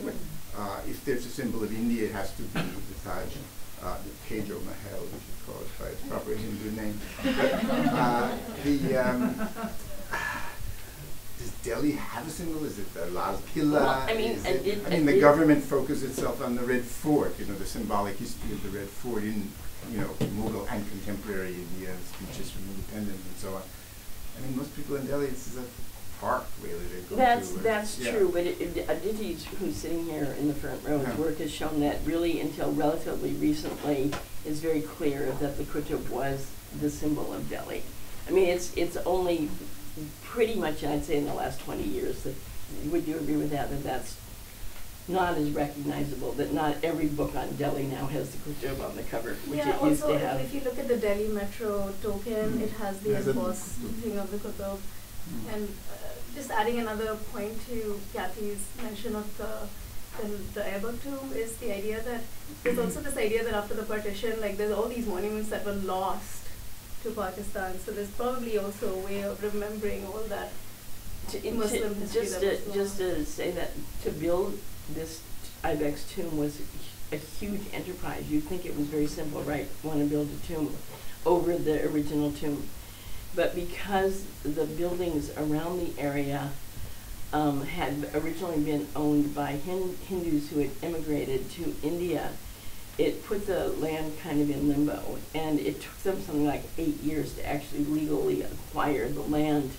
Uh, if there's a symbol of India, it has to be the Taj, uh, the Tejo Mahal, which is called by its proper Hindu name. But, uh, the, um, does Delhi have a symbol? Is it the Lal Killa? Well, I mean, Is I it- I mean, the government focused itself on the Red Fort, you know, the symbolic history of the Red Fort in, you know, Mughal and contemporary India, speeches from independence and so on. I mean, most people in Delhi, this is a park, really, they go. That's, and- that's yeah. true, but it, it, Aditi, who's sitting here in the front row, his work has shown that really until relatively recently, it's very clear that the Qutb was the symbol of Delhi. I mean, it's, it's only pretty much, I'd say in the last twenty years, that, would you agree with that, that that's not as recognizable, that not every book on Delhi now has the Qutb on the cover, which Yeah, it used also, to if- have. if you look at the Delhi Metro token, Mm. it has the Has embossed thing of the Qutb. Mm. And uh, just adding another point to Kathy's mention of the, the, the Aibak tomb is the idea that, there's also this idea that after the partition, like there's all these monuments that were lost to Pakistan, so there's probably also a way of remembering all that. To, to- Muslim history just that to, just to say that to build this Aibak tomb was a huge enterprise. You'd think it was very simple, right? Want to build a tomb over the original tomb, but because the buildings around the area um, had originally been owned by Hin- Hindus who had immigrated to India, it put the land kind of in limbo, and it took them something like eight years to actually legally acquire the land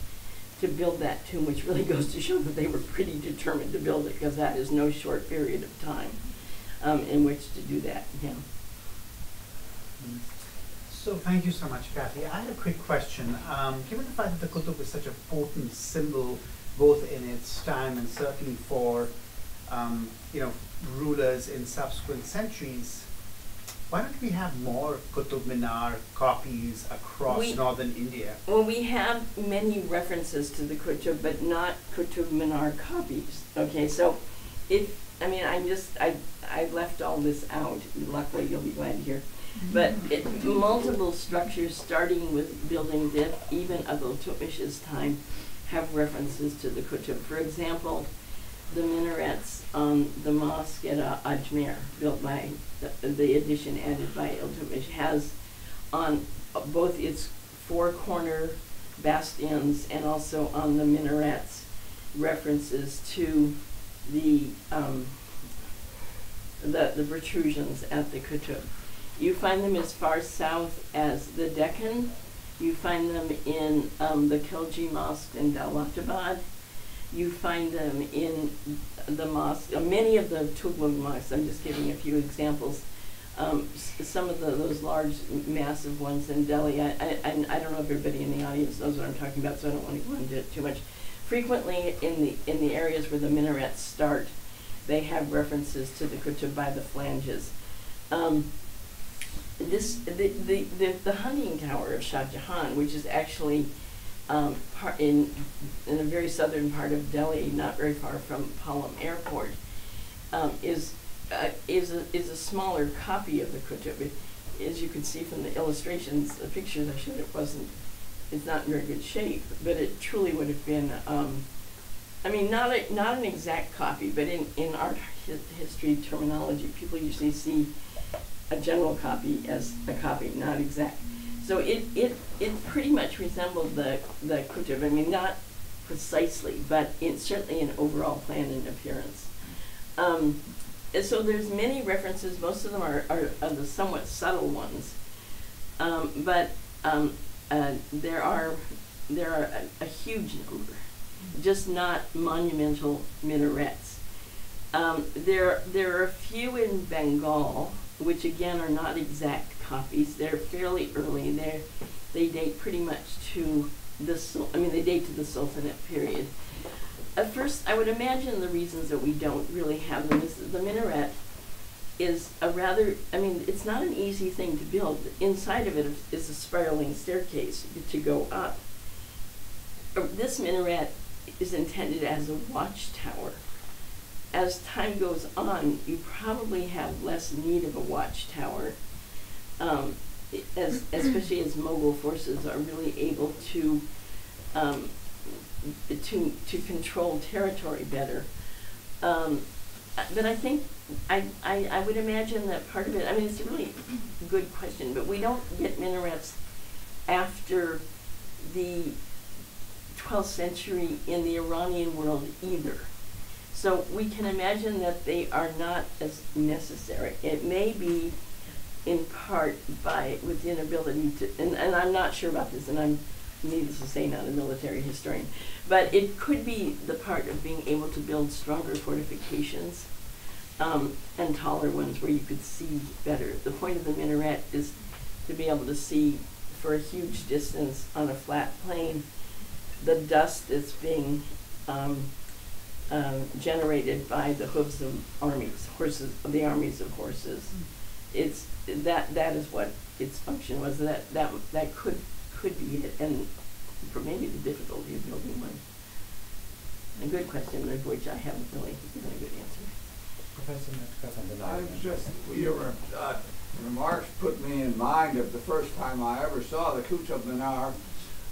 to build that tomb, which really goes to show that they were pretty determined to build it, because that is no short period of time um, in which to do that. Yeah. So thank you so much, Kathy. I had a quick question. Um, given the fact that the Qutb is such a potent symbol, both in its time and certainly for, um, you know, rulers in subsequent centuries, why don't we have more Qutb Minar copies across We- northern India? Well, we have many references to the Qutb, but not Qutb Minar copies. Okay, so if I mean, I'm just I I left all this out. Luckily, you'll be glad to hear. But it, multiple structures, starting with buildings that even of Iltutmish's time, have references to the Qutb. For example, the minarets on the mosque at uh, Ajmer, built by the, addition added by Iltutmish, has on both its four corner bastions and also on the minarets references to the um, the, the protrusions at the Qutb. You find them as far south as the Deccan. You find them in um, the Khilji Mosque in Dawlatabad. You find them in the mosque, uh, many of the Tughlaq mosques. I'm just giving a few examples. Um, some of the, those large, massive ones in Delhi. I, I, I don't know if everybody in the audience knows what I'm talking about, so I don't want to go into it too much. Frequently, in the in the areas where the minarets start, they have references to the Qutb by the flanges. Um, this the, the, the, the hunting tower of Shah Jahan, which is actually um, in in a very southern part of Delhi, not very far from Palam Airport, um, is uh, is a is a smaller copy of the Qutb. As you can see from the illustrations, the pictures I showed, it wasn't. It's not in very good shape, but it truly would have been. Um, I mean, not a, not an exact copy, but in, in art hi- history terminology, people usually see a general copy as a copy, not exact. So it, it, it pretty much resembled the, the Qutb. I mean, not precisely, but in, certainly in overall plan and appearance. Um, and so there's many references. Most of them are, are, are the somewhat subtle ones, um, but um, uh, there are there are a, a huge number, just not monumental minarets. Um, there there are a few in Bengal, which again are not exact copies. They're fairly early. They they date pretty much to the I mean they date to the Sultanate period. At first, I would imagine the reasons that we don't really have them is the minaret is a rather, I mean, it's not an easy thing to build. Inside of it is a spiraling staircase to go up. Uh, This minaret is intended as a watchtower. As time goes on, you probably have less need of a watchtower um, as, especially as mobile forces are really able to, um, to, to control territory better. Um, but I think, I, I, I would imagine that part of it, I mean, it's a really good question, but we don't get minarets after the twelfth century in the Iranian world either. So we can imagine that they are not as necessary. It may be in part by with the inability to and, and I'm not sure about this and I'm needless to say not a military historian. But it could be the part of being able to build stronger fortifications um, and taller ones where you could see better. The point of the minaret is to be able to see for a huge distance on a flat plain the dust that's being um, um, generated by the hooves of armies, horses, of the armies of horses. It's that that is what its function was. That that that could could be it, and for maybe the difficulty of building one. A good question, of which I haven't really given a good answer. Professor Metcalf and then I I. was just, your uh, remarks put me in mind of the first time I ever saw the Qutb Minar,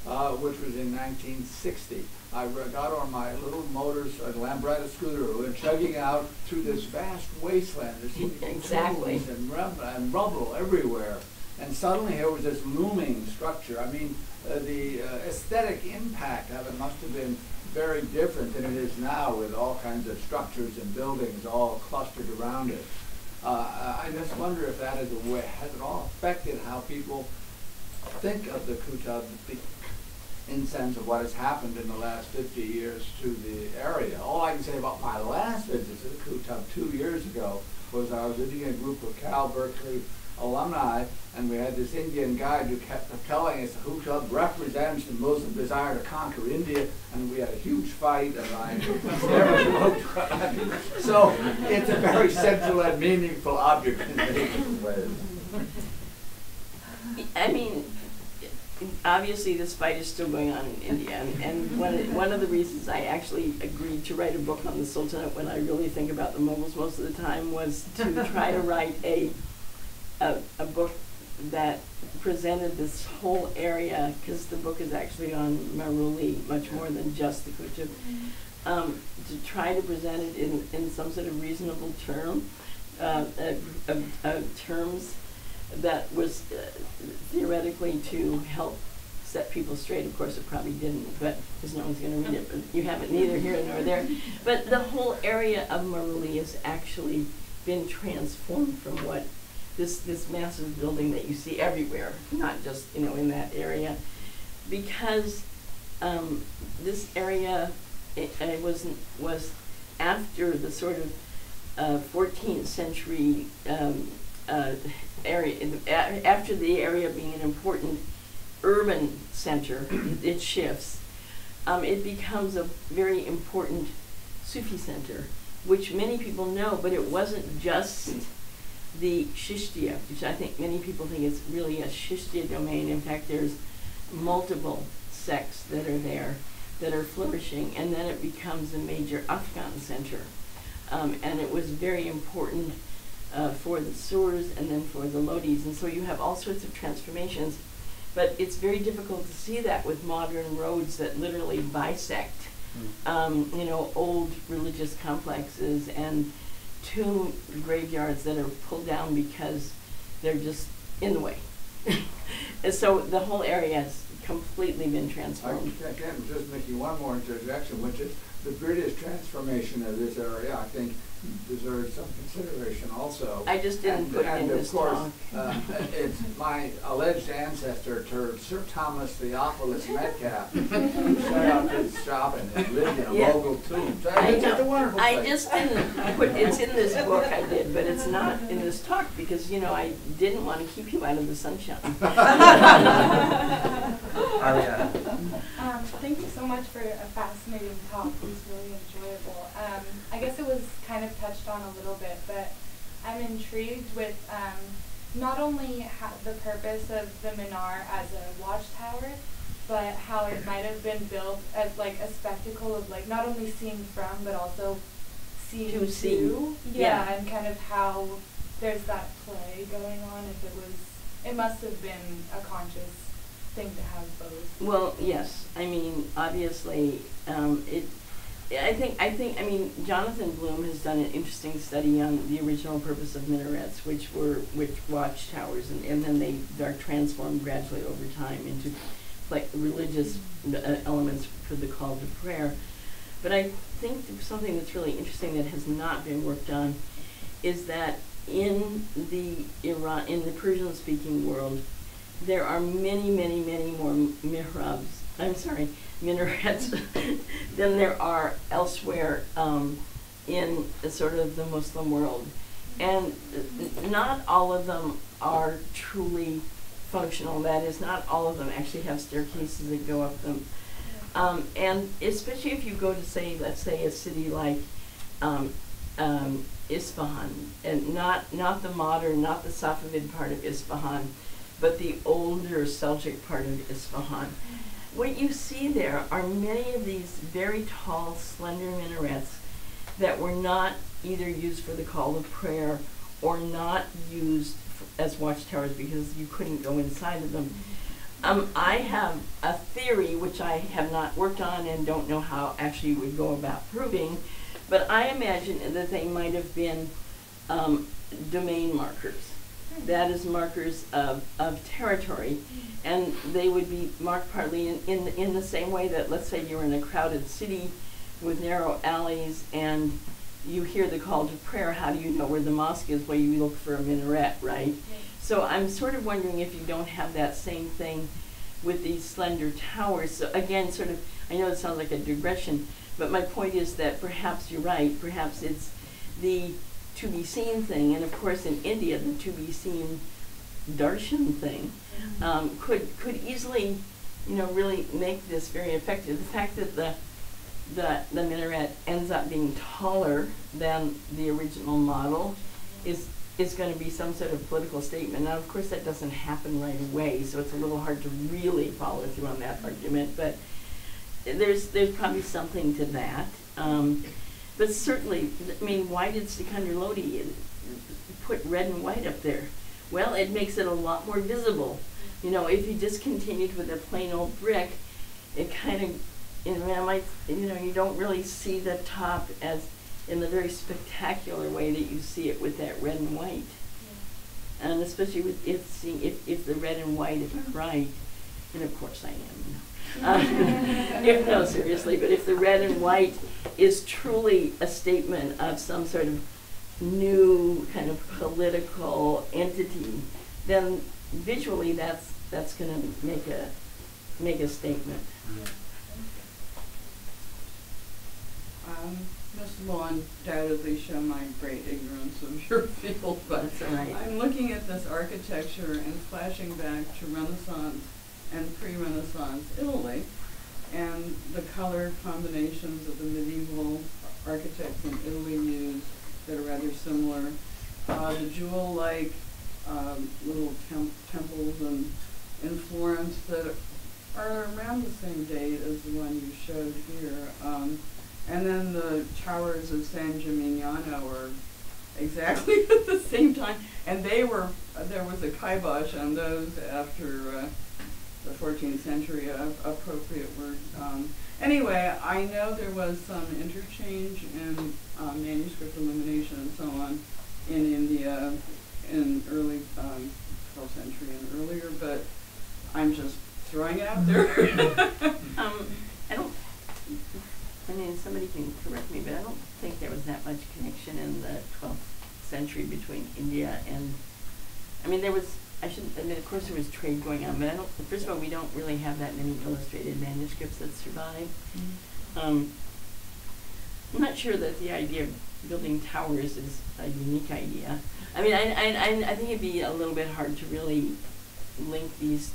uh, which was in 1960. I got on my little motors, a Lambretta scooter, and chugging out through this vast wasteland. There's Exactly. and, rub- and rubble everywhere. And suddenly here was this looming structure. I mean, uh, the uh, aesthetic impact of it must have been very different than it is now with all kinds of structures and buildings all clustered around it. Uh, I just wonder if that is a way, has it all affected how people think of the Qutb be- in sense of what has happened in the last 50 years to the area. All I can say about my last visit to the Qutb two years ago was I was visiting a group of Cal Berkeley alumni, and we had this Indian guide who kept telling us the Qutb represents the Muslim desire to conquer India, and we had a huge fight, and I never smoked. so it's a very central and meaningful object in many ways. I mean, obviously this fight is still going on in India, and, and one, of, one of the reasons I actually agreed to write a book on the Sultanate when I really think about the Mughals most of the time was to try to write a, a, a book that presented this whole area, because the book is actually on Mehrauli, much more than just the Qutb, um, to try to present it in, in some sort of reasonable term, uh, uh, uh, uh, terms that was uh, theoretically to help set people straight. Of course, it probably didn't, but because no one's going to read it. But you have it neither here nor there. But the whole area of Mehrauli has actually been transformed from what this this massive building that you see everywhere, not just you know in that area, because um, this area it, it was was after the sort of uh, 14th century um, uh, area, after the area being an important urban center, it shifts. Um, it becomes a very important Sufi center, which many people know, but it wasn't just the Chishtiya, which I think many people think is really a Chishtiya domain. In fact, there's multiple sects that are there that are flourishing, and then it becomes a major Afghan center. Um, and it was very important uh, for the Surs and then for the Lodis. And so you have all sorts of transformations. But it's very difficult to see that with modern roads that literally bisect, um, you know, old religious complexes and tomb graveyards that are pulled down because they're just in the way. and so the whole area has completely been transformed. I can, just making one more interjection, which is the British transformation of this area, I think, deserves some consideration also. I just didn't And- put it in and of this course, talk. uh, it's my alleged ancestor, Sir- Sir Thomas Theophilus Metcalf, who set up his shop and lived in a Yeah. mogul tomb. So I it's just a know. wonderful I place. just didn't put, it's in this book I did, but it's not in this talk because, you know, I didn't want to keep you out of the sunshine. Ariana. Um, thank you so much for a fascinating talk. It was really Um, I guess it was kind of touched on a little bit, but I'm intrigued with um, not only how the purpose of the Minar as a watchtower, but how it might have been built as like a spectacle of like not only seeing from, but also seeing To see. Yeah. Yeah, and kind of how there's that play going on if it was it must have been a conscious thing to have both. Well, yes, I mean, obviously, um, it, I think, I think, I mean, Jonathan Bloom has done an interesting study on the original purpose of minarets, which were, which watchtowers, and, and then they are transformed gradually over time into like religious uh, elements for the call to prayer. But I think something that's really interesting that has not been worked on is that in the Iran, in the Persian-speaking world, there are many, many, many more mihrabs. I'm sorry, minarets than there are elsewhere um, in sort of the Muslim world, and not all of them are truly functional. That is, not all of them actually have staircases that go up them. Um, and especially if you go to say, let's say, a city like um, um, Isfahan, and not not the modern, not the Safavid part of Isfahan, but the older Seljuk part of Isfahan. What you see there are many of these very tall, slender minarets that were not either used for the call of prayer or not used as watchtowers because you couldn't go inside of them. Um, I have a theory which I have not worked on and don't know how actually would go about proving, but I imagine that they might have been um, domain markers. That is markers of, of territory, and they would be marked partly in, in, in the same way that, let's say, you're in a crowded city with narrow alleys and you hear the call to prayer, how do you know where the mosque is? Well, you look for a minaret, right? So I'm sort of wondering if you don't have that same thing with these slender towers. So again, sort of, I know it sounds like a digression, but my point is that perhaps you're right. Perhaps it's the to be seen thing, and of course in India, the to be seen darshan thing um, could could easily, you know, really make this very effective. The fact that the the, the minaret ends up being taller than the original model is is going to be some sort of political statement. Now, of course, that doesn't happen right away, so it's a little hard to really follow through on that argument. But there's there's probably something to that. Um, but certainly, I mean, why did Sikandar Lodi put red and white up there? Well, it makes it a lot more visible. You know, if you just continued with a plain old brick, it kind of, you know, might, you know, you don't really see the top as in the very spectacular way that you see it with that red and white. Yeah. And especially with if seeing if, if the red and white, I'm right, and of course I am. Uh, if no, seriously, but if the red and white is truly a statement of some sort of new kind of political entity, then visually that's that's going to make a make a statement. Um, Ms. Law undoubtedly show my great ignorance of your field, but right. I'm looking at this architecture and flashing back to Renaissance and pre-Renaissance Italy, and the color combinations of the medieval architects in Italy used that are rather similar. Uh, the jewel-like um, little temp temples in, Florence that are around the same date as the one you showed here. Um, and then the towers of San Gimignano were exactly at the same time, and they were, uh, there was a kibosh on those after uh, the 14th century, uh, appropriate word. Um, anyway, I know there was some interchange in um, manuscript illumination and so on in India in early um, 12th century and earlier, but I'm just throwing it out there. um, I don't, I mean, somebody can correct me, but I don't think there was that much connection in the 12th century between India and, I mean, there was I should I mean, of course, there was trade going on, but I don't. First of all, we don't really have that many illustrated manuscripts that survive. Mm-hmm. Um, I'm not sure that the idea of building towers is a unique idea. I mean, I, I, I think it'd be a little bit hard to really link these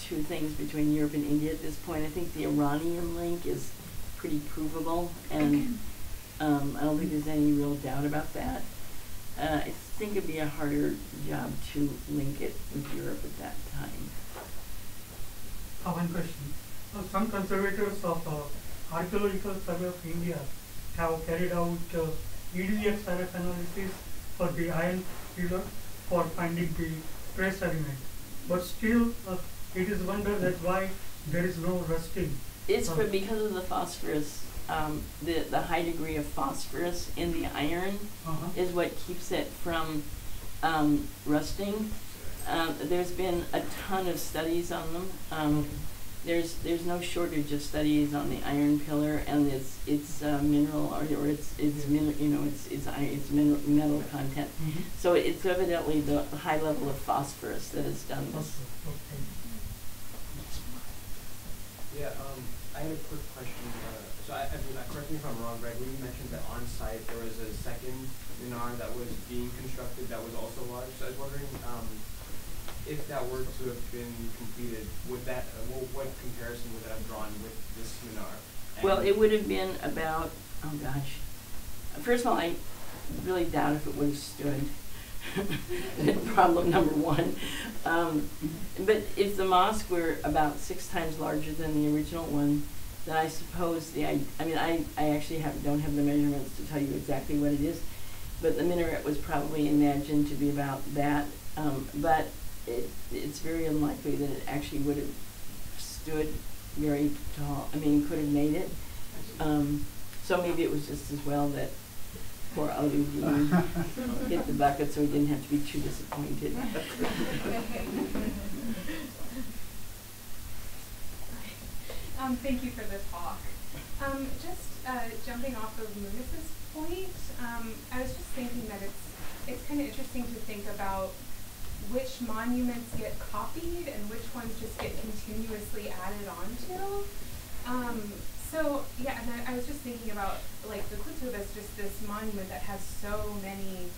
two things between Europe and India at this point. I think the Iranian link is pretty provable, and um, I don't think there's any real doubt about that. Uh, I think it'd be a harder job to link it with Europe at that time. Uh, one question. Uh, some conservators of uh, Archaeological Survey of India have carried out uh, EDX RF analysis for the iron pillar for finding the trace element. but still uh, it is wonder that why there is no rusting. It's for, Oh. because of the phosphorus, um, the, the high degree of phosphorus in the iron Uh-huh. is what keeps it from, um, rusting. Um, there's been a ton of studies on them. Um, there's, there's no shortage of studies on the iron pillar and its, its, uh, mineral, or, or its, its min, you know, its, its, i- its mineral, metal content. Mhm. So it's evidently the high level of phosphorus that has done this. Okay, okay. Yeah, um, I had a quick question. So I, I mean, uh, correct me if I'm wrong, Greg, when you mentioned that on site there was a second minar that was being constructed that was also large. So I was wondering, um, if that were to have been completed, would that, uh, what, what comparison would that have drawn with this minar? Well, it would have been about, oh gosh. First of all, I really doubt if it would have stood. Problem number one. Um, but if the mosque were about six times larger than the original one, then I suppose the, I, I mean, I, I actually have, don't have the measurements to tell you exactly what it is, but the minaret was probably imagined to be about that. Um, but it, it's very unlikely that it actually would have stood very tall. I mean, could have made it. Um, so maybe it was just as well that poor Alauddin hit the bucket so he didn't have to be too disappointed. Um, thank you for the talk. Um, just uh, jumping off of Munis's point, um, I was just thinking that it's it's kind of interesting to think about which monuments get copied and which ones just get continuously added onto. Um, so yeah, and I, I was just thinking about like the Qutb as just this monument that has so many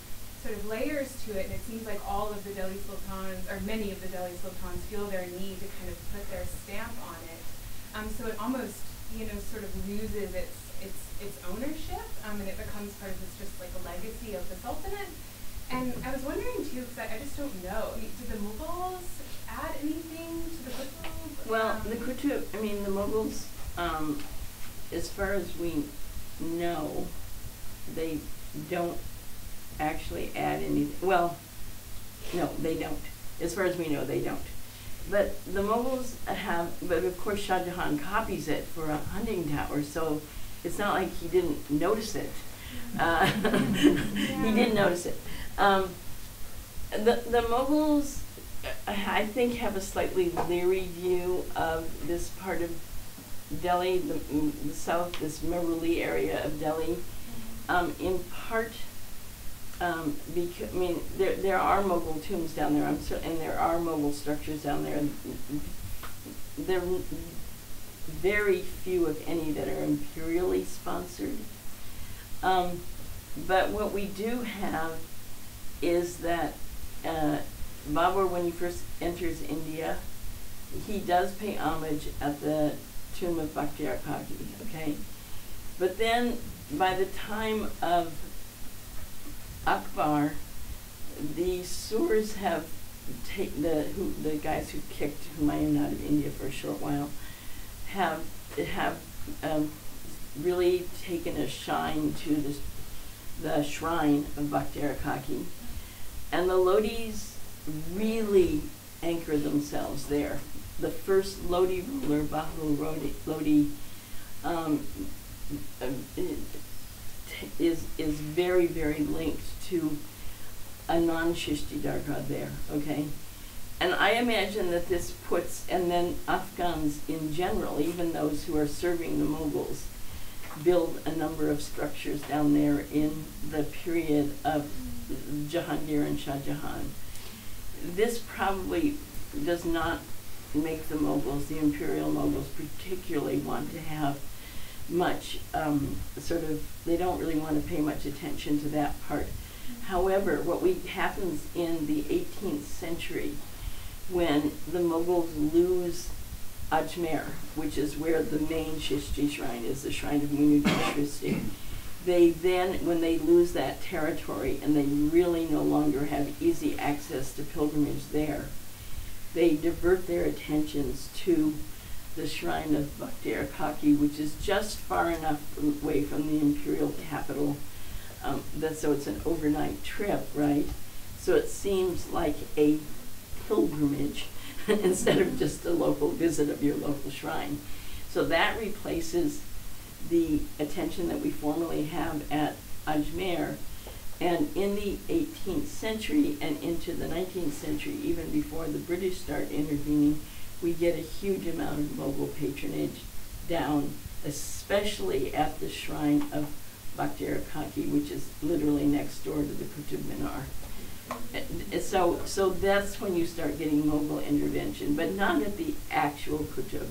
sort of layers to it, and it seems like all of the Delhi Sultans, or many of the Delhi Sultans, feel their need to kind of put their stamp on it. Um, so it almost, you know, sort of loses its its its ownership, um, and it becomes part of this just like a legacy of the Sultanate. And I was wondering too, because I, I just don't know, I mean, did the Mughals add anything to the Qutb? Well, Um, the Qutb, I mean, the Mughals, um, as far as we know, they don't actually add anything. Well, no, they don't. As far as we know, they don't. But the Mughals have, but of course Shah Jahan copies it for a hunting tower, so it's not like he didn't notice it. Uh, he didn't notice it. Um, the the Mughals, I think, have a slightly leery view of this part of Delhi, the, mm, the south, this Mehrauli area of Delhi. Um, in part, um, because I mean, there there are Mughal tombs down there. I'm and there are Mughal structures down there. There are very few, if any, that are imperially sponsored. Um, but what we do have is that uh, Babur, when he first enters India, he does pay homage at the tomb of Bakhtiyar Kaki, okay? But then, by the time of Akbar, the Surs have taken the who the guys who kicked Humayun out of India for a short while have have um, really taken a shine to this the shrine of Bakhtiyar Kaki, and the Lodis really anchor themselves there. The first Lodi ruler, Bahlul Lodi, Lodi um, uh, is is very very linked to a non-Chishti Dargah there. Okay, and I imagine that this puts and then Afghans in general, even those who are serving the Mughals, build a number of structures down there in the period of Jahangir and Shah Jahan. This probably does not make the Mughals, the imperial Mughals, particularly want to have much um, sort of. They don't really want to pay much attention to that part. However, what we happens in the 18th century, when the Mughals lose Ajmer, which is where the main Chishti shrine is, the shrine of Munir Chishti. They then, when they lose that territory and they really no longer have easy access to pilgrimage there, they divert their attentions to the shrine of Bakhtiyar Kaki, which is just far enough away from the imperial capital um, that so it's an overnight trip, right? So it seems like a pilgrimage instead of just a local visit of your local shrine. So that replaces the attention that we formerly have at Ajmer. And in the 18th century and into the 19th century, even before the British start intervening, we get a huge amount of Mughal patronage down, especially at the shrine of Bakhtiar Kaki, which is literally next door to the Qutb Minar. And- So, so that's when you start getting Mughal intervention, but not at the actual Qutb.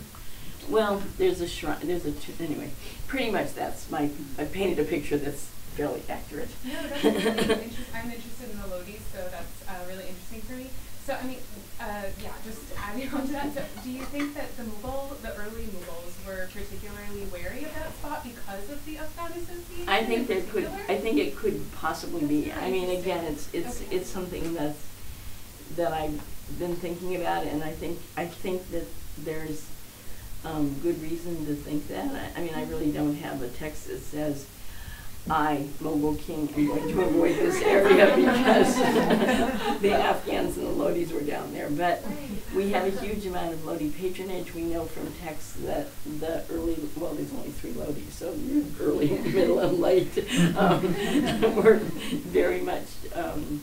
Well, there's a shrine, there's a, t- anyway, pretty much that's my, I painted a picture that's fairly accurate. No, that's really interesting. I'm interested in the Lodis, so that's uh, really interesting for me. So, I mean, uh, yeah, just adding on to that. So, do you think that the Mughal, the early Mughals, were particularly wary of that spot because of the Afghan association? I think in there could. I think it could possibly be, I mean, again, it's, it's, Okay. it's something that's, that I've been thinking about, and I think, I think that there's, um, good reason to think that. I, I mean, I really don't have a text that says, I, Mogul King, am going to avoid this area because the Afghans and the Lodis were down there. But we have a huge amount of Lodi patronage. We know from texts that the early, well, there's only three Lodis, so early, middle, and late, um, were very much um,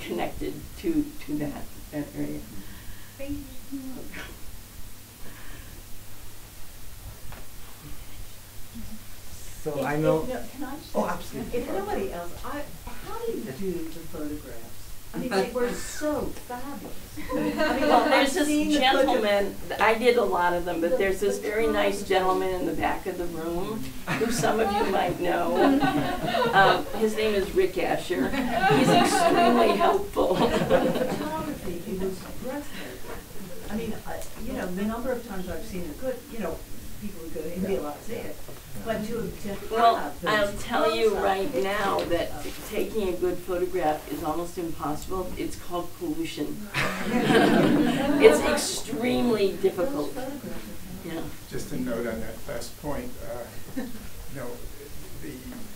connected to, to that, that area. Thank you. So If- I if know. no- Can I just? Oh, absolutely. If nobody else, I, how do you do the photographs? I mean, they were so fabulous. I mean, Well, I've there's this seen the gentleman, I did a lot of them, but there's this very nice gentleman in the back of the room, who some of you might know. Um, his name is Rick Asher. He's extremely helpful. The photography, it was breathtaking. I mean, I, you know, the number of times I've seen it, good, you know, people who go to India a lot see it, but to, to Well, have I'll those tell you close-up right pictures now that of- taking a good photograph is almost impossible. It's called pollution. It's extremely difficult, yeah. Just a note on that last point, uh, you know, the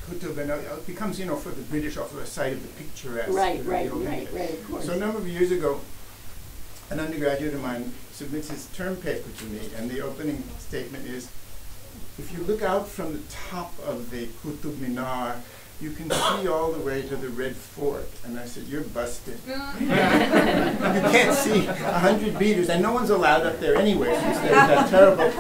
Qutb and, uh, it becomes, you know, for the British also a site of the picturesque. Right, you know, right, the old right, India. right, of course. So a number of years ago, an undergraduate of mine submits his term paper to me, and the opening statement is, if you look out from the top of the Qutb Minar, you can see all the way to the Red Fort. And I said, you're busted. you can't see a hundred meters, and no one's allowed up there anyway, because there's that terrible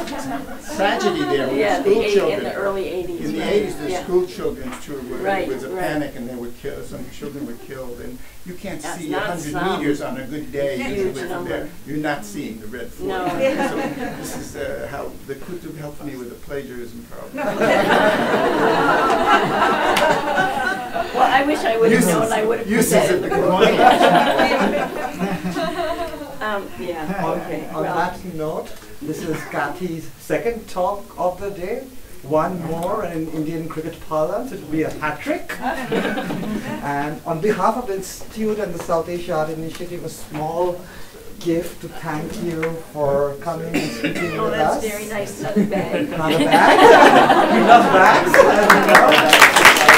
tragedy there with Yeah, the the school eight, children. in the early eighties, In the right, eighties, the yeah. school children's tour where Right, there was a right. panic and they were killed, some children were killed, and you can't That's see a not hundred some meters on a good day huge from there. You're not seeing the red fort. No. So this is uh, how the Qutb helped me with the plagiarism problem. Well, I wish I would have known, I would have put uses that of in the the Um, yeah, On, okay, on well, that note, this is Kathy's second talk of the day. One more in Indian cricket parlance, it will be a hat trick. and on behalf of the Institute and the South Asia Art Initiative, a small gift to thank you for coming and speaking oh, with that's us. very nice, another bag. Not a bag. we love bags, as you know.